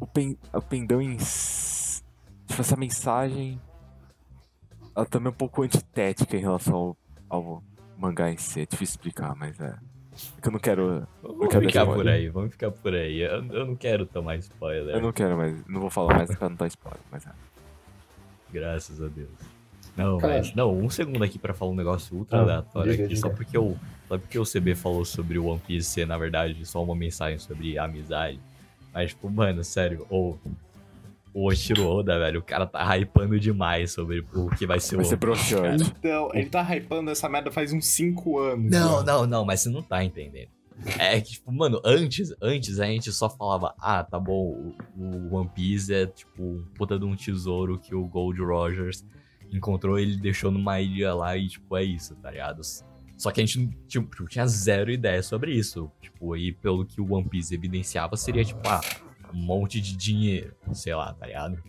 O, pen, o pendão em. Tipo, essa mensagem. Ela também é um pouco antitética em relação ao, ao mangá em si. É difícil explicar, mas é. É eu não quero. Vamos quero ficar por aí, vamos ficar por aí. Eu, eu não quero tomar spoiler, Eu não quero mais. Não vou falar mais pra não dar spoiler, mas é. graças a Deus. Não, Cara. mas, não, um segundo aqui pra falar um negócio ultra Ah, aleatório diga, aqui, só porque eu, só porque o CB falou sobre o One Piece ser, na verdade, só uma mensagem sobre amizade. Mas, tipo, mano, sério, ou o Oshiro Oda, velho, o cara tá hypando demais sobre o que vai ser Vai o ser cara. broxante. Então, ele tá hypando essa merda faz uns 5 anos. Não, já. não, não, mas você não tá entendendo. É que, tipo, mano, antes, antes a gente só falava, ah, tá bom, o, One Piece é, tipo, um puta de um tesouro que o Gold Rogers encontrou e ele deixou numa ilha lá e, tipo, é isso, tá ligado? Só que a gente tipo, tinha zero ideia sobre isso. Tipo, e pelo que o One Piece evidenciava, seria, tipo, ah, um monte de dinheiro, sei lá, tá ligado?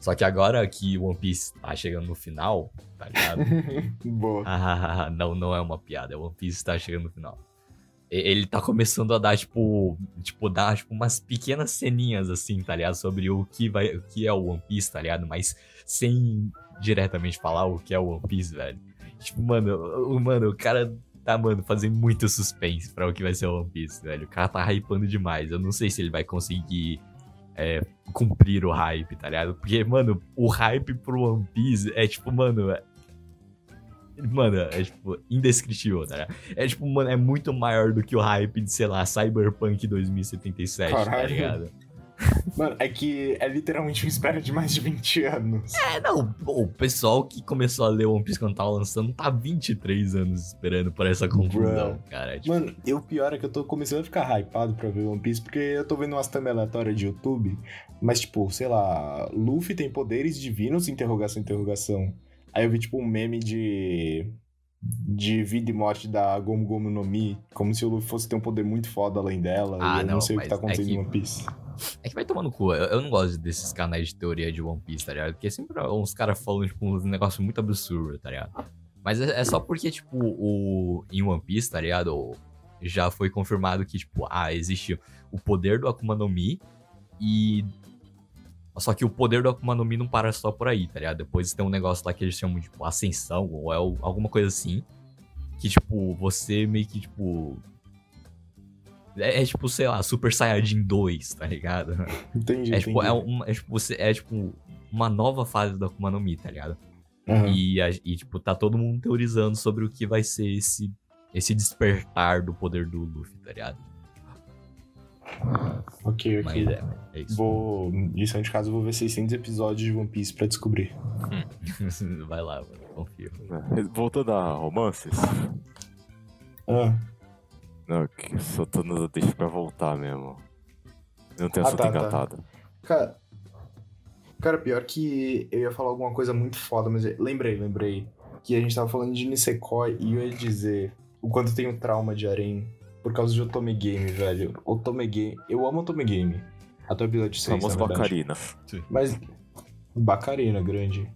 Só que agora que o One Piece tá chegando no final, tá ligado? Boa. Ah, não, não é uma piada. One Piece tá chegando no final. Ele tá começando a dar, tipo, tipo, dar, tipo, umas pequenas ceninhas, assim, tá ligado? Sobre o que vai, o que é o One Piece, tá ligado? Mas sem diretamente falar o que é o One Piece, velho. Tipo, mano, mano, o cara tá, mano, fazendo muito suspense pra o que vai ser o One Piece, velho. O cara tá hypando demais. Eu não sei se ele vai conseguir é, cumprir o hype, tá ligado? Porque, mano, o hype pro One Piece é tipo, mano. É... Mano, é tipo, indescritível, tá ligado? É tipo, mano, é muito maior do que o hype de, sei lá, Cyberpunk 2077, tá Caralho. ligado? Mano, é que é literalmente uma espera de mais de 20 anos. É, não, o pessoal que começou a ler One Piece quando tava lançando tá 23 anos esperando por essa conclusão, cara. É, tipo, Mano, e o pior é que eu tô começando a ficar hypado pra ver One Piece, porque eu tô vendo umas thumb aleatórias de YouTube, mas tipo, sei lá, Luffy tem poderes divinos, interrogação, interrogação. Aí eu vi tipo um meme de de vida e morte da Gomu Gomu no Mi, como se o Luffy fosse ter um poder muito foda além dela, Ah, e eu não, não, sei o que tá é acontecendo que- em One Piece. É que vai tomar no cu. Eu, eu não gosto desses canais de teoria de One Piece, tá ligado? Porque sempre uns caras falando, tipo, uns negócios muito absurdos, tá ligado? Mas é, é só porque, tipo, o, em One Piece, tá ligado? O- Já foi confirmado que, tipo, ah, existe o poder do Akuma no Mi e. Só que o poder do Akuma no Mi não para só por aí, tá ligado? Depois tem um negócio lá que eles chamam de, tipo, ascensão, ou é alguma coisa assim. Que, tipo, você meio que, tipo. É, é tipo, sei lá, Super Saiyajin 2, tá ligado? Entendi, É tipo, entendi. é, um, é tipo, você, é tipo uma nova fase do Akuma no Mi, tá ligado? Aham. E, e, tipo, tá todo mundo teorizando sobre o que vai ser esse, esse despertar do poder do Luffy, tá ligado? Ok, ok. Mas é, é isso. Vou, lição de casa, eu vou ver 600 episódios de One Piece pra descobrir. vai lá, mano, confio. É, Voltando a romances. Ah, Não, que eu só tô no deixa pra voltar mesmo. Eu não tenho Ah, assunto tá, tá. engatado. Cara, cara, pior que eu ia falar alguma coisa muito foda, mas lembrei, lembrei. Que a gente tava falando de Nisekoi e eu ia dizer o quanto eu tenho trauma de Arém por causa de Otome Game, velho. Otome Game. Eu amo Otome Game. Até o episódio 6, Famoso. Bacarina. Mas. Bacarina, grande.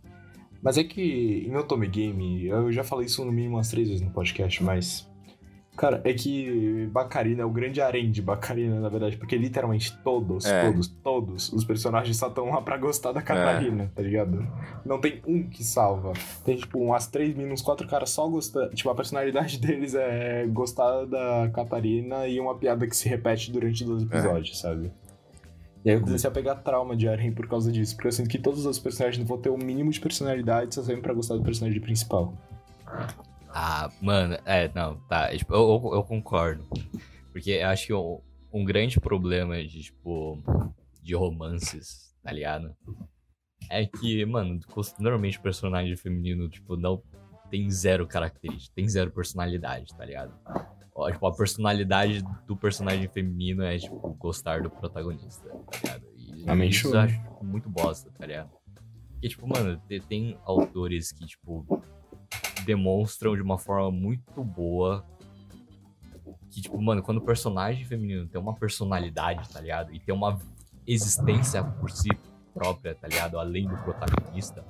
Mas é que em Otome Game, eu já falei isso no mínimo umas três vezes no podcast, mas. Cara, é que Bacarina é o grande harém de Bacarina, na verdade, porque literalmente todos, É. todos, todos os personagens só estão lá pra gostar da Catarina, tá ligado? Não tem um que salva. Tem, tipo, umas três meninas, uns quatro caras só gostando. Tipo, a personalidade deles é gostar da Catarina e uma piada que se repete durante dois episódios, sabe? E aí eu comecei a pegar trauma de Arém por causa disso, porque eu sinto que todos os personagens vão ter o mínimo de personalidade só servem pra gostar do personagem principal. Ah, mano, é, não, tá. tipo, eu, eu, eu concordo. Porque eu acho que um, um grande problema de, tipo, de romances, tá ligado? É que, mano, normalmente o personagem feminino, tipo, não tem zero característica, tem zero personalidade, tá ligado? Ó, Tipo, a personalidade do personagem feminino é, tipo, gostar do protagonista, tá ligado? E Amém, isso eu acho tipo, muito bosta, tá ligado? E, tipo, mano, te- tem autores que, tipo, demonstram de uma forma muito boa que, tipo, mano, quando o personagem feminino tem uma personalidade, tá ligado? E tem uma existência por si própria, tá ligado? Além do protagonista,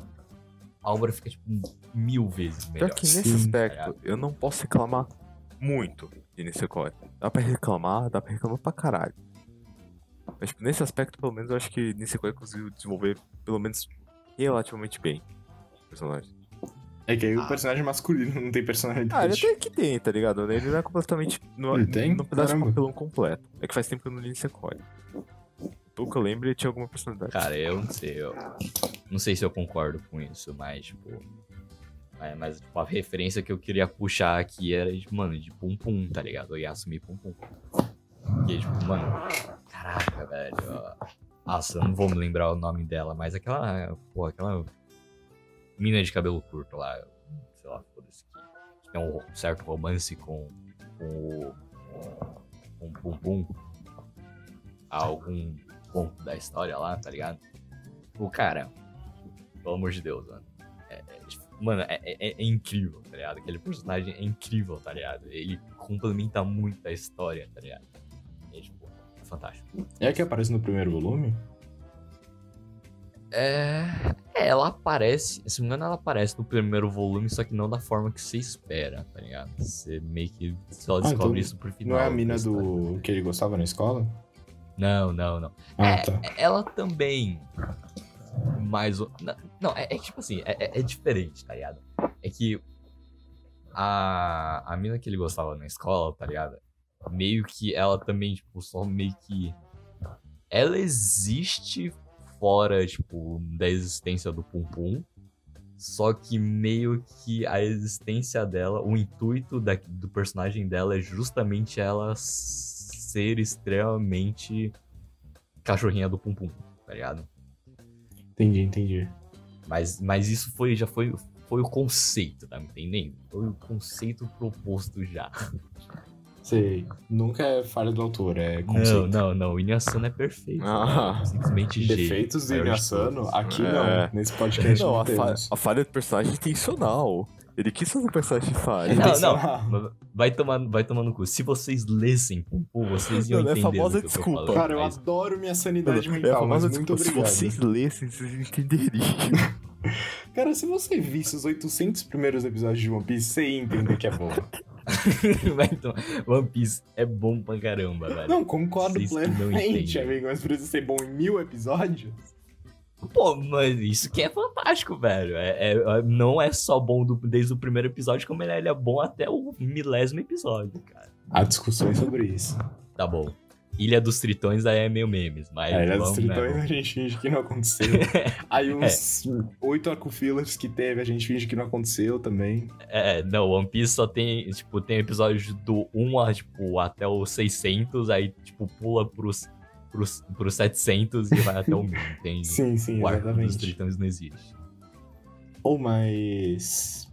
a obra fica, tipo, mil vezes melhor. Pior que nesse Sim, aspecto, eu não posso reclamar muito de Nisekoi. Dá pra reclamar, dá pra reclamar pra caralho. Mas, tipo, nesse aspecto, pelo menos, eu acho que Nisekoi conseguiu desenvolver, pelo menos, relativamente bem o personagem. É que aí o personagem masculino não tem Ah, personalidade. ele até que tem, tá ligado? Ele não é completamente. Não, Ele tem? Não pedaço Caramba. papelão completo. É que faz tempo que eu não li Nisekoi. Que eu lembro, ele tinha alguma personalidade. Cara, eu não sei, eu não sei se eu concordo com isso, mas, tipo. é, mas tipo, a referência que eu queria puxar aqui era, de, mano, de Pum Pum, tá ligado? O Yasumi Pum Pum. Porque, tipo, mano, caraca, velho. ó. Nossa, eu não vou me lembrar o nome dela, mas aquela. Pô, aquela. Mina de cabelo curto lá. Sei lá, foda-se. Tem um certo romance com, com o. Com o Pum Pum. A algum ponto da história lá, tá ligado? O cara, pelo amor de Deus, mano. É, é, mano, é, é- é incrível, tá ligado? Aquele personagem é incrível, tá ligado? Ele complementa muito a história, tá ligado? É, tipo, é fantástico. É a que aparece no primeiro volume? É, é, ela aparece, se não me engano, ela aparece no primeiro volume, só que não da forma que você espera, tá ligado? Você meio que só descobre então isso pro final. Não é a mina do que ele gostava na escola? Não, não, não. Ah, É, tá. ela também. Mais. Não, é, é tipo assim, é, é- é diferente, tá ligado? É que a, a mina que ele gostava na escola, tá ligado? Meio que ela também, tipo, só meio que. ela existe fora, tipo, da existência do Pum Pum. Só que meio que a existência dela, o intuito da, do personagem dela é justamente ela ser extremamente cachorrinha do Pum Pum, tá ligado? Entendi, entendi. Mas, mas isso foi, já foi, foi o conceito, tá me entendendo? Foi o conceito proposto já. Sei. Nunca é falha do autor, é Não, conceito. não, não. O Inuyasano é perfeito. Ah. né? Simplesmente. Defeitos do Inuyasano, aqui É. não. Nesse podcast não, Não, a, fa temos. a falha do personagem é intencional. Ele quis fazer um personagem falha. Não, não. Vai tomar, vai tomar no cu. Se vocês lessem vocês iam Mano, é a entender. famosa eu tô desculpa. falando, Cara, eu mas- adoro minha sanidade Mano, é a mental, mas famosa muito desculpa. obrigado. Se vocês lessem, vocês entenderiam. Cara, se você visse os 800 primeiros episódios de One Piece, você ia entender que é bom. Tomar- One Piece é bom pra caramba, velho. Não, concordo Vocês não plenamente, amigo, mas precisa ser bom em mil episódios? Pô, mas isso que é fantástico, velho. É, é- não é só bom do- desde o primeiro episódio, como ele é, ele é bom até o milésimo episódio, cara. Há discussões sobre isso. Tá bom. Ilha dos Tritões aí é meio memes, mas. É, Ilha dos né, Tritões a vamos. gente finge que não aconteceu. Aí uns oito arco-fillers que teve, a gente finge que não aconteceu também. É, não, One Piece só tem, tipo, tem episódios do 1 a, tipo, até o 600, aí, tipo, pula pros, pros, pros 700 e vai até o 1000, entende? Sim, sim, o arco dos exatamente. Tritões não existe. Ou mais.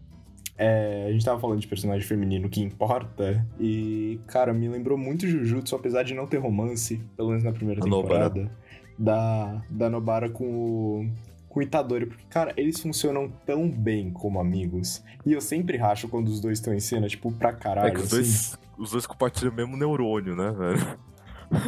É, a gente tava falando de personagem feminino que importa. E, cara, me lembrou muito Jujutsu, apesar de não ter romance, pelo menos na primeira Nobara. temporada. Da, da Nobara com o, com o Itadori. Porque, cara, eles funcionam tão bem como amigos. E eu sempre racho quando os dois estão em cena, tipo, pra caralho. É que os assim. dois, os dois compartilham o mesmo neurônio, né, velho?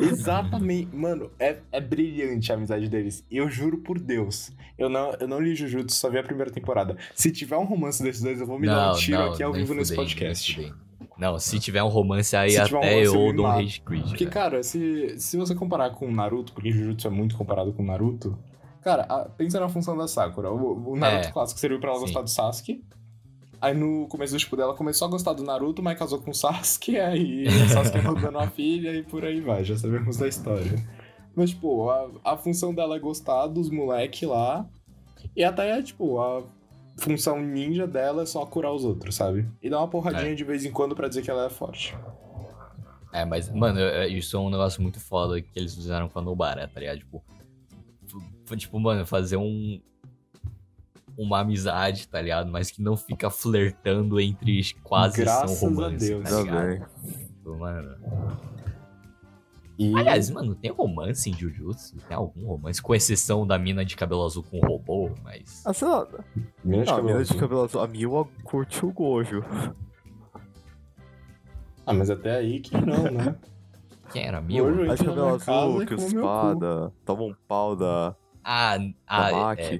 Exatamente. Mano, é, é brilhante a amizade deles. E eu juro por Deus. Eu não, eu não li Jujutsu, só vi a primeira temporada. Se tiver um romance desses dois, eu vou me dar um tiro aqui ao vivo nesse podcast. Não, se tiver um romance aí, Se tiver um até romance, eu dou um rage quit. Porque, velho. cara, se, se você comparar com Naruto, porque Jujutsu é muito comparado com Naruto, cara, a- pensa na função da Sakura. O, o Naruto É, clássico serviu pra ela sim. gostar do Sasuke. Aí no começo do tipo dela começou a gostar do Naruto, mas casou com o Sasuke, aí o Sasuke acabou dando uma filha e por aí vai, já sabemos da história. Mas, tipo, a, a função dela é gostar dos moleque lá. E até, tipo, a função ninja dela é só curar os outros, sabe? E dar uma porradinha de vez em quando pra dizer que ela é forte. É, mas, mano, é- isso é um negócio muito foda que eles fizeram com a Nobara, tá ligado? Tipo, tipo, mano, fazer um. Uma amizade, tá ligado? Mas que não fica flertando entre quase Graças são a romance, Deus. tá ligado? Tipo, mano. E... Aliás, mano, tem romance em Jujutsu? Tem algum romance? Com exceção da mina de cabelo azul com robô, mas. Ah, sei lá. Mina de Não, a cabelo mina de azul. cabelo azul. A Miwa curte o Gojo. Ah, mas até aí que não, né? Quem era? Mil? Hoje eu A de cabelo azul, que espada, toma um pau da, Ah, da ah Maki. é,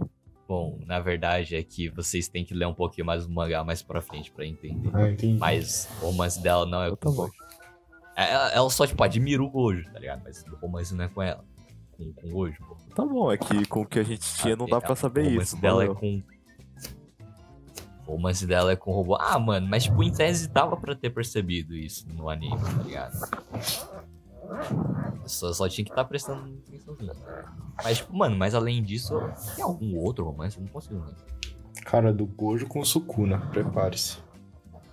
Bom, na verdade é que vocês têm que ler um pouquinho mais o mangá mais pra frente pra entender. Ah, entendi. Mas o romance dela não é Então com tá o bom. Gojo. É, Ela, ela só, tipo, admira o Gojo, tá ligado? Mas o romance não é com ela. Com, com o Gojo, pô. Tá bom, é que com o que a gente tinha não dá pra saber o romance isso. dela é mano. com. O romance dela é com o robô. Ah, mano, mas tipo, em tese dava pra ter percebido isso no anime, tá ligado? Só, só tinha que estar prestando atençãozinha. Mas, tipo, mano, mas além disso, tem algum outro romance? Eu não consigo lembrar. Cara, do Gojo com Sukuna, prepare-se.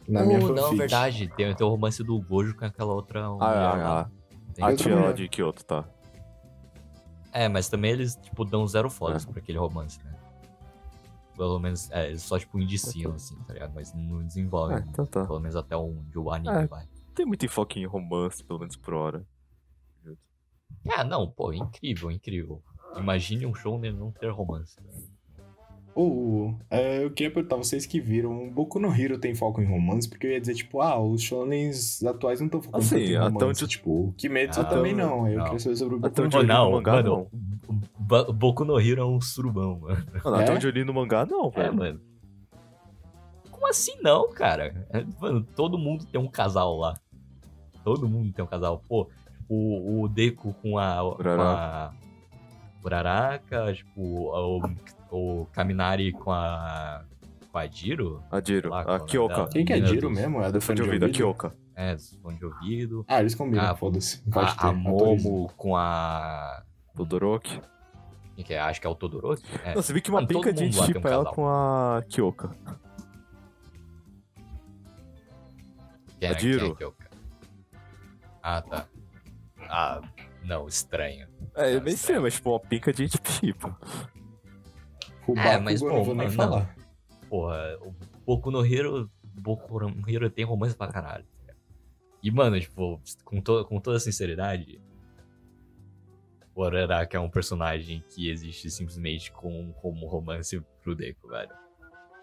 Na Oh, minha não, fanfic. verdade. Tem, tem o romance do Gojo com aquela outra. mulher Ah, lá. ah, Tem- ah. A tia lá de Kyoto, tá. É, mas também eles, tipo, dão zero fodas pra aquele romance, né? Pelo menos, é, eles só, tipo, indiciam, assim, tá ligado? Mas não desenvolvem. Ah, então tá. Pelo menos até onde o anime É. vai. Tem muito enfoque em romance, pelo menos por hora. Ah, não, pô, incrível, incrível. Imagine um show onde não ter romance. Ô, é, eu queria perguntar, vocês que viram, o Boku no Hero tem foco em romance? Porque eu ia dizer, tipo, ah, os shonens atuais não estão focando Assim, tanto em até romance. onde- Tipo, o Kimetsu Ah, também não. Aí eu não. queria saber sobre o Boku Até no Hero. no não, mangá, mano, não. o Ba- Boku no Hero é um surubão, mano. Mano, até É? onde eu li no mangá, não, É, velho. mano. Como assim não, cara? É, Mano, todo mundo tem um casal lá. Todo mundo tem um casal. Pô, o, o Deku com a. Com a Uraraka, tipo, o, o Kaminari com a. Com a Jiro? A Jiro, Lá, é a Kyoka. Quem que é Jiro dos- mesmo? É do Fone de ouvido, a Kyoka. É, dos fone de ouvido. Ah, eles combinam, Ah, foda-se. A, a. Momo com a. Todoroki. Quem que é? Acho que é o Todoroki? É. Não, você viu que uma pinca de gente um chipa ela com a Kyoka. Quem A é, quem é Jiro. que é cara? Ah, tá. Ah, não, estranho. É, é meio estranho, mas tipo, uma pinca de gente chipa. O É, mas, pô, não vou nem mano, falar. Porra, o Boku no Hero. Boku no Hero tem romance pra caralho. tá? E, mano, tipo, com, to com toda sinceridade. O Araraka é um personagem que existe simplesmente com, como romance pro Deku, velho.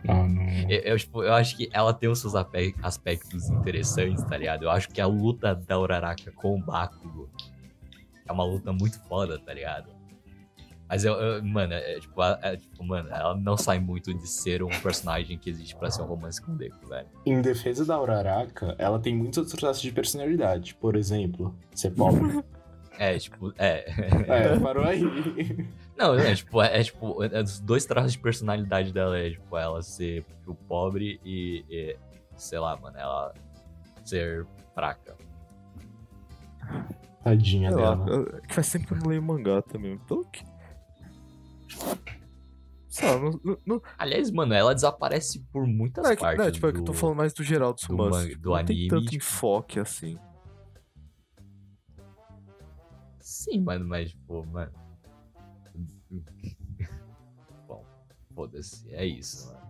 Ah, não. Eu, eu, tipo, eu acho que ela tem os seus aspectos interessantes, tá ligado? Eu acho que a luta da Uraraka com o Bakugo é uma luta muito foda, tá ligado? Mas eu, eu- mano, é, tipo, a- é, tipo, mano, ela não sai muito de ser um personagem que existe pra ser um romance com o Deku, velho. Em defesa da Uraraka, ela tem muitos outros traços de personalidade. Por exemplo, ser pobre. É, tipo, é. é, parou aí. Não, é tipo, é, é, tipo, é, os dois traços de personalidade dela é, tipo, ela ser tipo, pobre e, e, sei lá, mano, ela ser fraca. Tadinha Sei lá, dela. eu- é que faz tempo que eu não leio mangá também. Pelo que. Lá, não. não, Aliás, mano, ela desaparece por muitas não é partes. não, tipo, é que eu tô do- falando mais do geral dos do man- do não anime, tem tanto tipo- enfoque assim. Sim, mano, mas, tipo, mano. Bom, foda-se, é isso, mano.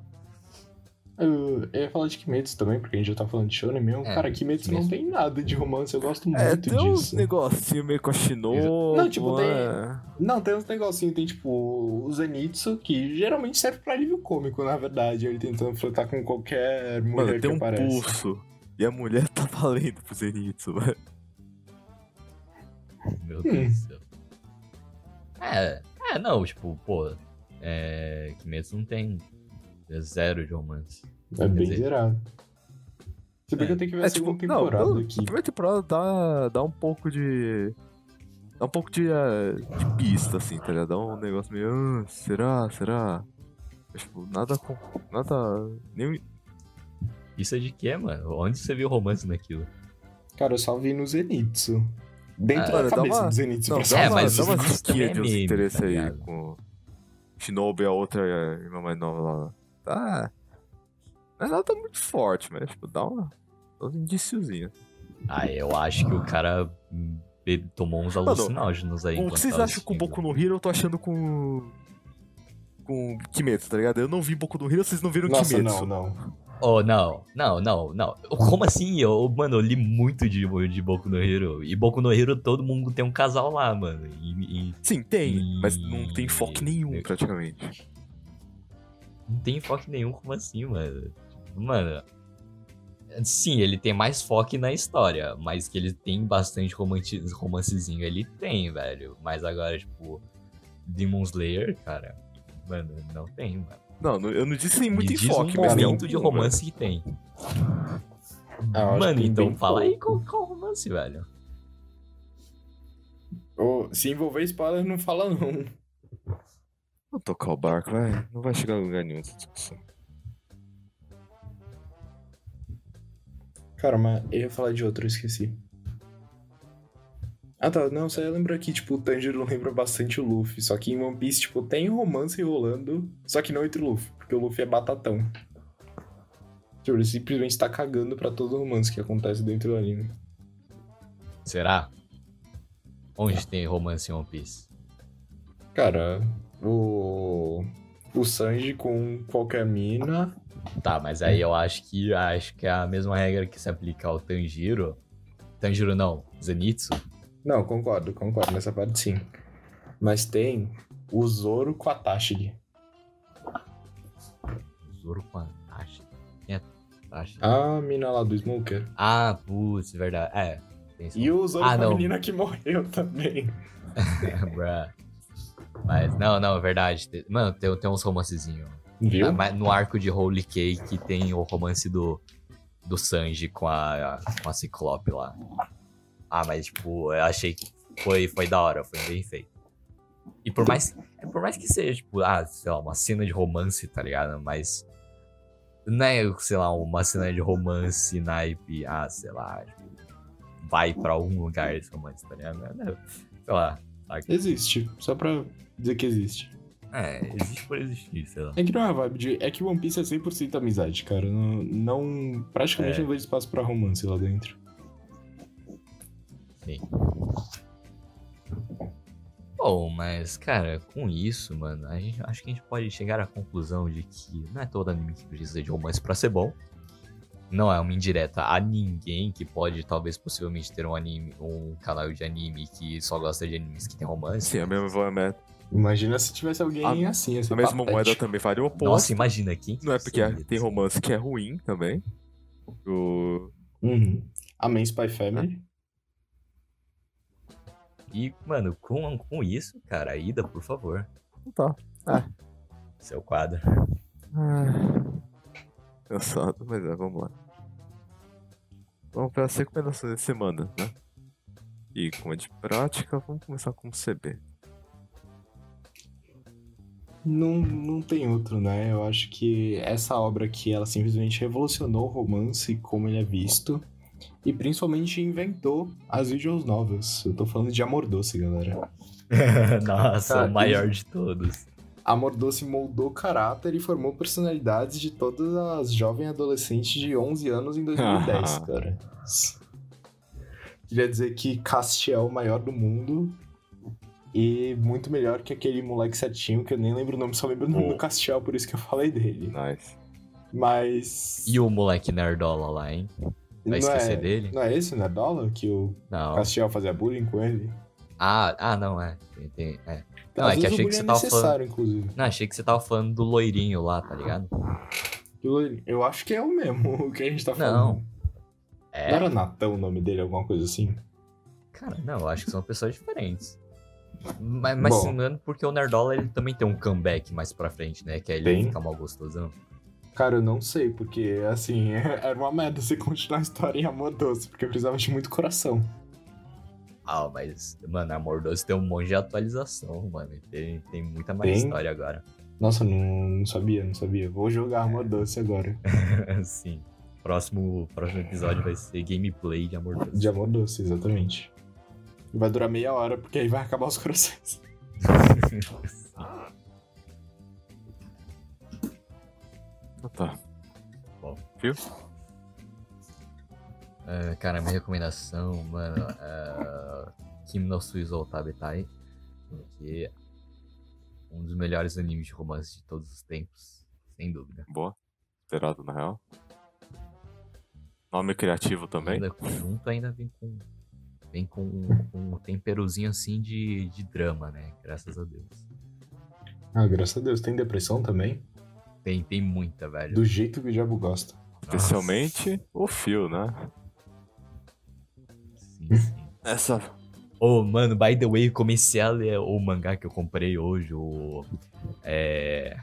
Eu, eu ia falar de Kimetsu também, porque a gente já tá falando de Shonen mesmo. É, Cara, Kimetsu, não Kimetsu. tem nada de romance, eu gosto muito É, tem uns disso. negocinho meio com a Shinobu. Não, tipo, tem- é. Não, tem uns negocinhos, tem tipo o Zenitsu, que geralmente serve pra alívio cômico, na verdade. Ele tentando flertar com qualquer mulher Mano, que tem um aparece. pulso. E a mulher tá valendo pro Zenitsu, velho. Meu. Deus do céu. É, é, não, tipo, pô. É. Kimetsu não tem. É zero de romance. É bem dizer, zerado. Se bem É. que eu tenho que ver É a tipo, segunda não, temporada não, aqui. a primeira temporada dá, dá um pouco de. Dá um pouco de, eh, de pista, assim, tá ligado? Dá um negócio meio. "Ah, será? Será? Mas, tipo, nada com. Nada. Nem. Isso é de quê, mano? Onde você viu romance naquilo? Cara, eu só vi no Zenitsu. Dentro Ah, da cabeça uma- do Zenitsu, Não, dá É, uma, mas dá uma de é uns meme, interesses tá aí ligado? com. Shinobi e a outra irmã mais nova lá. Tá. Não é nada muito forte, mas, tipo, dá uma. Dá um. Ah, eu acho que o cara tomou uns alucinógenos aí. O que vocês acham com assistindo. Boku no Hero, eu tô achando com. Com Kimetsu, tá ligado? Eu não vi Boku no Hero, vocês não viram Nossa, Kimetsu. não, não. Oh, não, não, não, não. Como assim? Eu, mano, eu li muito de, de Boku no Hero. E Boku no Hero todo mundo tem um casal lá, mano. E, e Sim, tem, E- mas não tem foco nenhum, praticamente. não tem foco nenhum, como assim, mano? Mano. Sim, ele tem mais foco na história, mas que ele tem bastante romanti- romancezinho, ele tem, velho. Mas agora, tipo, Demon Slayer, cara, mano, não tem, mano. Não, não- eu não disse Me muito enfoque, um mas momento de romance que tem. Ah, Mano, então fala aí pouco. qual, qual romance, velho. Ô, se envolver spoiler, não fala não. Vou tocar o barco, vai. Não vai chegar a lugar nenhum essa discussão. Cara, mas eu ia falar de outro, eu esqueci. Ah tá, não, só ia lembrar que, tipo, o Tanjiro lembra bastante o Luffy. Só que em One Piece, tipo, tem romance rolando, só que não entre o Luffy, porque o Luffy é batatão. Tipo, ele simplesmente tá cagando pra todo romance que acontece dentro do anime. Será? Onde tem romance em One Piece? Cara, o. O Sanji com qualquer mina. Tá, mas aí eu acho que acho que é a mesma regra que se aplica ao Tanjiro. Tanjiro não, Zenitsu. Não, concordo, concordo nessa parte sim. Mas tem o Zoro com a Tashigi. Zoro com a Tashi. Quem é Tashi? A mina lá do Smoker. Ah, putz, verdade. É. E o Zoro Ah, com a menina que morreu também. Bruh. Mas, não, não, é verdade. Mano, tem, tem uns romancezinhos. Viu? Ah, No arco de Holy Cake tem o romance do, do Sanji com a, com a Ciclope lá. Ah, mas tipo, eu achei que foi, foi da hora, foi bem feito. E por mais, é, por mais que seja, tipo, ah, sei lá, uma cena de romance, tá ligado? Mas não é, sei lá, uma cena de romance naipe, ah, sei lá, tipo, vai pra algum lugar esse romance, tá ligado? Não é, Sei lá, saca? Existe, só pra dizer que existe. É, existe por existir, sei lá. É que não é uma vibe de. É que One Piece é 100% amizade, cara. Não. não praticamente É. não vejo espaço pra romance lá dentro. Sim. Bom, mas, cara, com isso, mano, a gente, acho que a gente pode chegar à conclusão de que não é todo anime que precisa de romance pra ser bom. Não é uma indireta a ninguém que pode, talvez, possivelmente ter um anime, um canal de anime que só gosta de animes que tem romance. Sim, a mesma moeda, Imagina se tivesse alguém A- assim, assim. a mesma moeda também vale o oposto. Nossa, imagina quem que Não é porque seria tem romance que é ruim também. O... Uhum. Amém Spy Family. E, mano, com, com isso, cara, Ida, por favor, Tá. seu quadro. Cansado, mas é, vamos lá. Vamos para as recomendações da semana, né? E como é de prática, vamos começar com o CB. Não, não tem outro, né? Eu acho que essa obra aqui, ela simplesmente revolucionou o romance como ele é visto. E principalmente inventou as visual novels. Eu tô falando de Amor Doce, galera. Nossa, Cara, o maior de todos. Amor Doce moldou caráter e formou personalidades de todas as jovens adolescentes de 11 anos em 2010, cara. Queria dizer que Castiel é o maior do mundo e muito melhor que aquele moleque certinho, que eu nem lembro o nome, só lembro o nome Oh. do Castiel, por isso que eu falei dele. Nice. Mas. E o moleque nerdola lá, hein? Vai não esquecer é, dele? Não é esse o Nerdola que o Não. Castiel fazia bullying com ele? Ah, ah, não, é. Tem, tem- é. Não, é que achei que bullying você é tava necessário, inclusive. Não, achei que você tava falando do loirinho lá, tá ligado? Eu- Eu acho que é o mesmo o que a gente tá falando. Não. Não É. era Natão o nome dele, alguma coisa assim? Cara, não, eu acho que são pessoas diferentes. Mas, mas Bom. se não porque o Nerdola ele também tem um comeback mais pra frente, né? Que aí ele fica mal gostosão. Cara, eu não sei, porque, assim, era uma merda você continuar a história em Amor Doce, porque precisava de muito coração. Ah, mas, mano, Amor Doce tem um monte de atualização, mano. Tem, tem muita mais Tem? história agora. Nossa, não, não sabia, não sabia. Vou jogar Amor Doce agora. Sim. Próximo, próximo episódio vai ser gameplay de Amor Doce. De Amor Doce, exatamente. Vai durar meia hora, porque aí vai acabar os corações. Então tá. Bom. Viu? Ah, cara, minha recomendação, mano, é Kim no Suizo Tabetai, que é um dos melhores animes de romance de todos os tempos, sem dúvida. Boa. Esperado, na real. Nome criativo também. Ainda junto ainda vem com vem com um temperozinho assim de, de drama, né? Graças a Deus. Ah, graças a Deus. Tem depressão também? Tem, tem muita, velho. Do jeito que o diabo gosta. Especialmente o fio, né? Sim, sim. Essa. Ô, mano, by the way, comecei a ler o mangá que eu comprei hoje, o. É.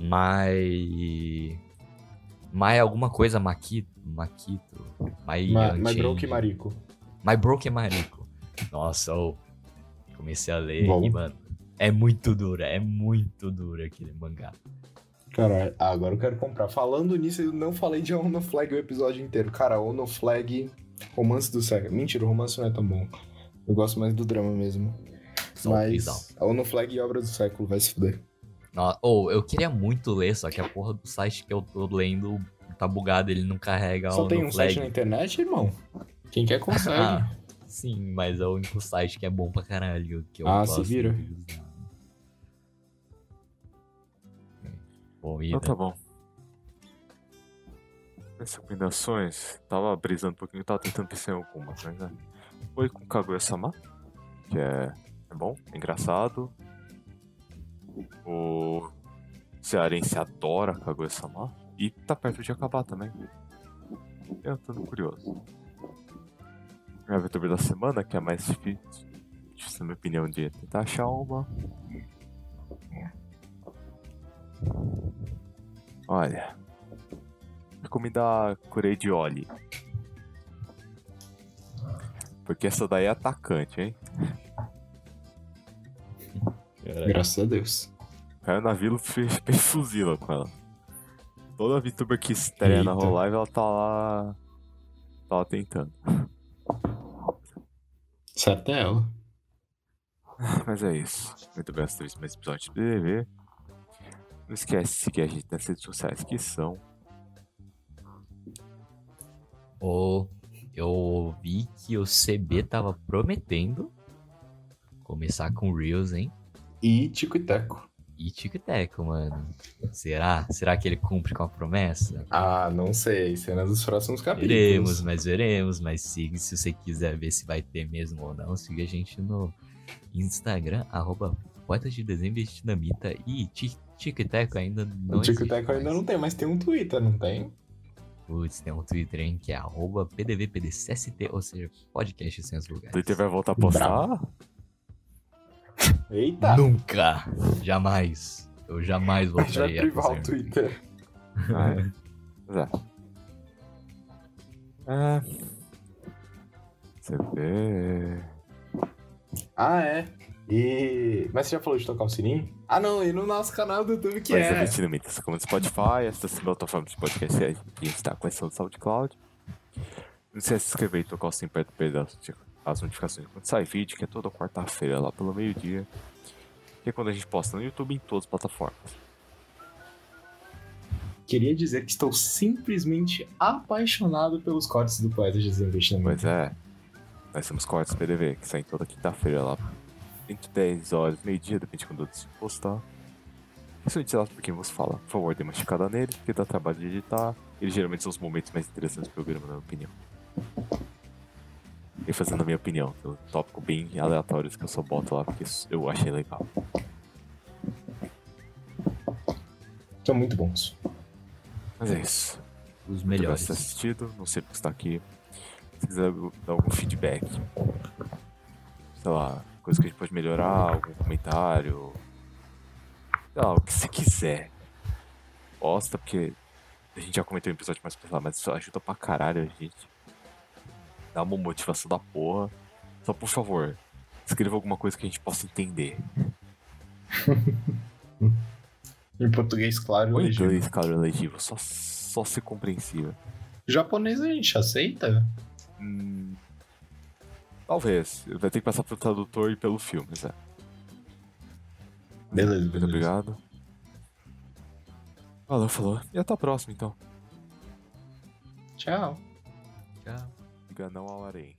Mai. Mai alguma coisa, Makito. Makito. Mai. Ma. My Broke Marico. My Broken Marico. Nossa, ô. Comecei a ler Bom. e, mano, é muito dura, é muito dura aquele mangá. Cara, ah, agora eu quero comprar. Falando nisso, eu não falei de Ono Flag o episódio inteiro. Cara, Ono Flag, romance do século. Mentira, o romance não é tão bom. Eu gosto mais do drama mesmo. Só Mas a Ono Flag e obra do século, vai se fuder. No- Ô, eu queria muito ler, só que a porra do site que eu tô lendo tá bugado, ele não carrega Só tem um flag. site na internet, irmão? Quem quer consegue. Ah, sim, mas é o único site que é bom pra caralho. Que eu Ah, se vira. de Bom, Então tá bom. As recomendações, tava brisando um pouquinho, tava tentando pensar em algumas, mas né? Foi com Kaguya-sama, que é, é bom, é engraçado. O cearense adora Kaguya-sama e tá perto de acabar também. Eu tô curioso. A aventura da semana, que é a mais difícil, difícil na minha opinião, de tentar achar uma. Olha. Recomendar Curei de Oli. Porque essa daí é atacante, hein? Caralho. Graças a Deus. Caiu na vila fez, fez fuzila com ela. Toda VTuber que estreia na Eita. Hololive, ela tá lá. Tá lá tentando. Certo é ela. Mas é isso. Muito bem, essa mais episódio do BBB. Não esquece de seguir a gente nas redes sociais que são. Ou eu ouvi que o CB tava prometendo começar com Reels, hein? E Tico e Teco. E Tico e Teco, mano. Será? Será que ele cumpre com a promessa? Ah, não sei. Cenas dos próximos capítulos. Veremos, mas veremos. Mas siga se você quiser ver se vai ter mesmo ou não. Siga a gente no Instagram, arroba Poetas de Dezembro e Dinamita. E Ti- Tico e Teco ainda não O Tico Teco ainda não tem, mas tem um Twitter, não tem? Putz, tem um Twitter, hein, que é arroba PDVPDCST, ou seja, podcast sem os O lugares. Twitter vai voltar a postar. Eita! Nunca! Jamais! Eu jamais vai voltaria a privar o. Twitter. Ah, é. Pois é. É. Você vê. Ah, é. E... Mas você já falou de tocar o sininho? Ah, não. E no nosso canal do YouTube que Mas é. efetivamente, assim como no Spotify, essas plataformas de podcast a gente está com essa do SoundCloud. Não esquece de se inscrever e tocar o sininho perto do perder as notific- as notificações quando sai vídeo, que é toda quarta-feira lá pelo meio-dia. Que é quando a gente posta no YouTube e em todas as plataformas. Queria dizer que estou simplesmente apaixonado pelos cortes do Poeta de Desinvestimento. Pois é, nós temos cortes PDV que saem toda quinta-feira lá. Entre 10 horas, meio-dia, depende de quando eu postar. Isso é editado por quem você fala. Por favor, dê uma esticada nele, porque dá trabalho de editar. Eles geralmente são os momentos mais interessantes do programa, na minha opinião. E fazendo a minha opinião, tem um tópico bem aleatório que eu só boto lá porque eu achei legal. São muito bons. Mas é isso. Os Muito obrigado por melhores. ter assistido, não sei porque está aqui. Se quiser dar algum feedback, sei lá, coisa que a gente pode melhorar, algum comentário, sei lá, o que você quiser. Posta, porque a gente já comentou em episódio mais pra lá, mas isso ajuda pra caralho a gente. Dá uma motivação da porra. Só por favor, escreva alguma coisa que a gente possa entender. Em português, claro. Ou em legível. inglês, claro, legível, só, só ser compreensível. Japonês a gente aceita? Hum, talvez. Vai ter que passar pelo tradutor e pelo filme, Zé. Beleza, Muito beleza. obrigado. Valeu, falou. E até a próxima, então. Tchau. Tchau. Diga não ao Arém.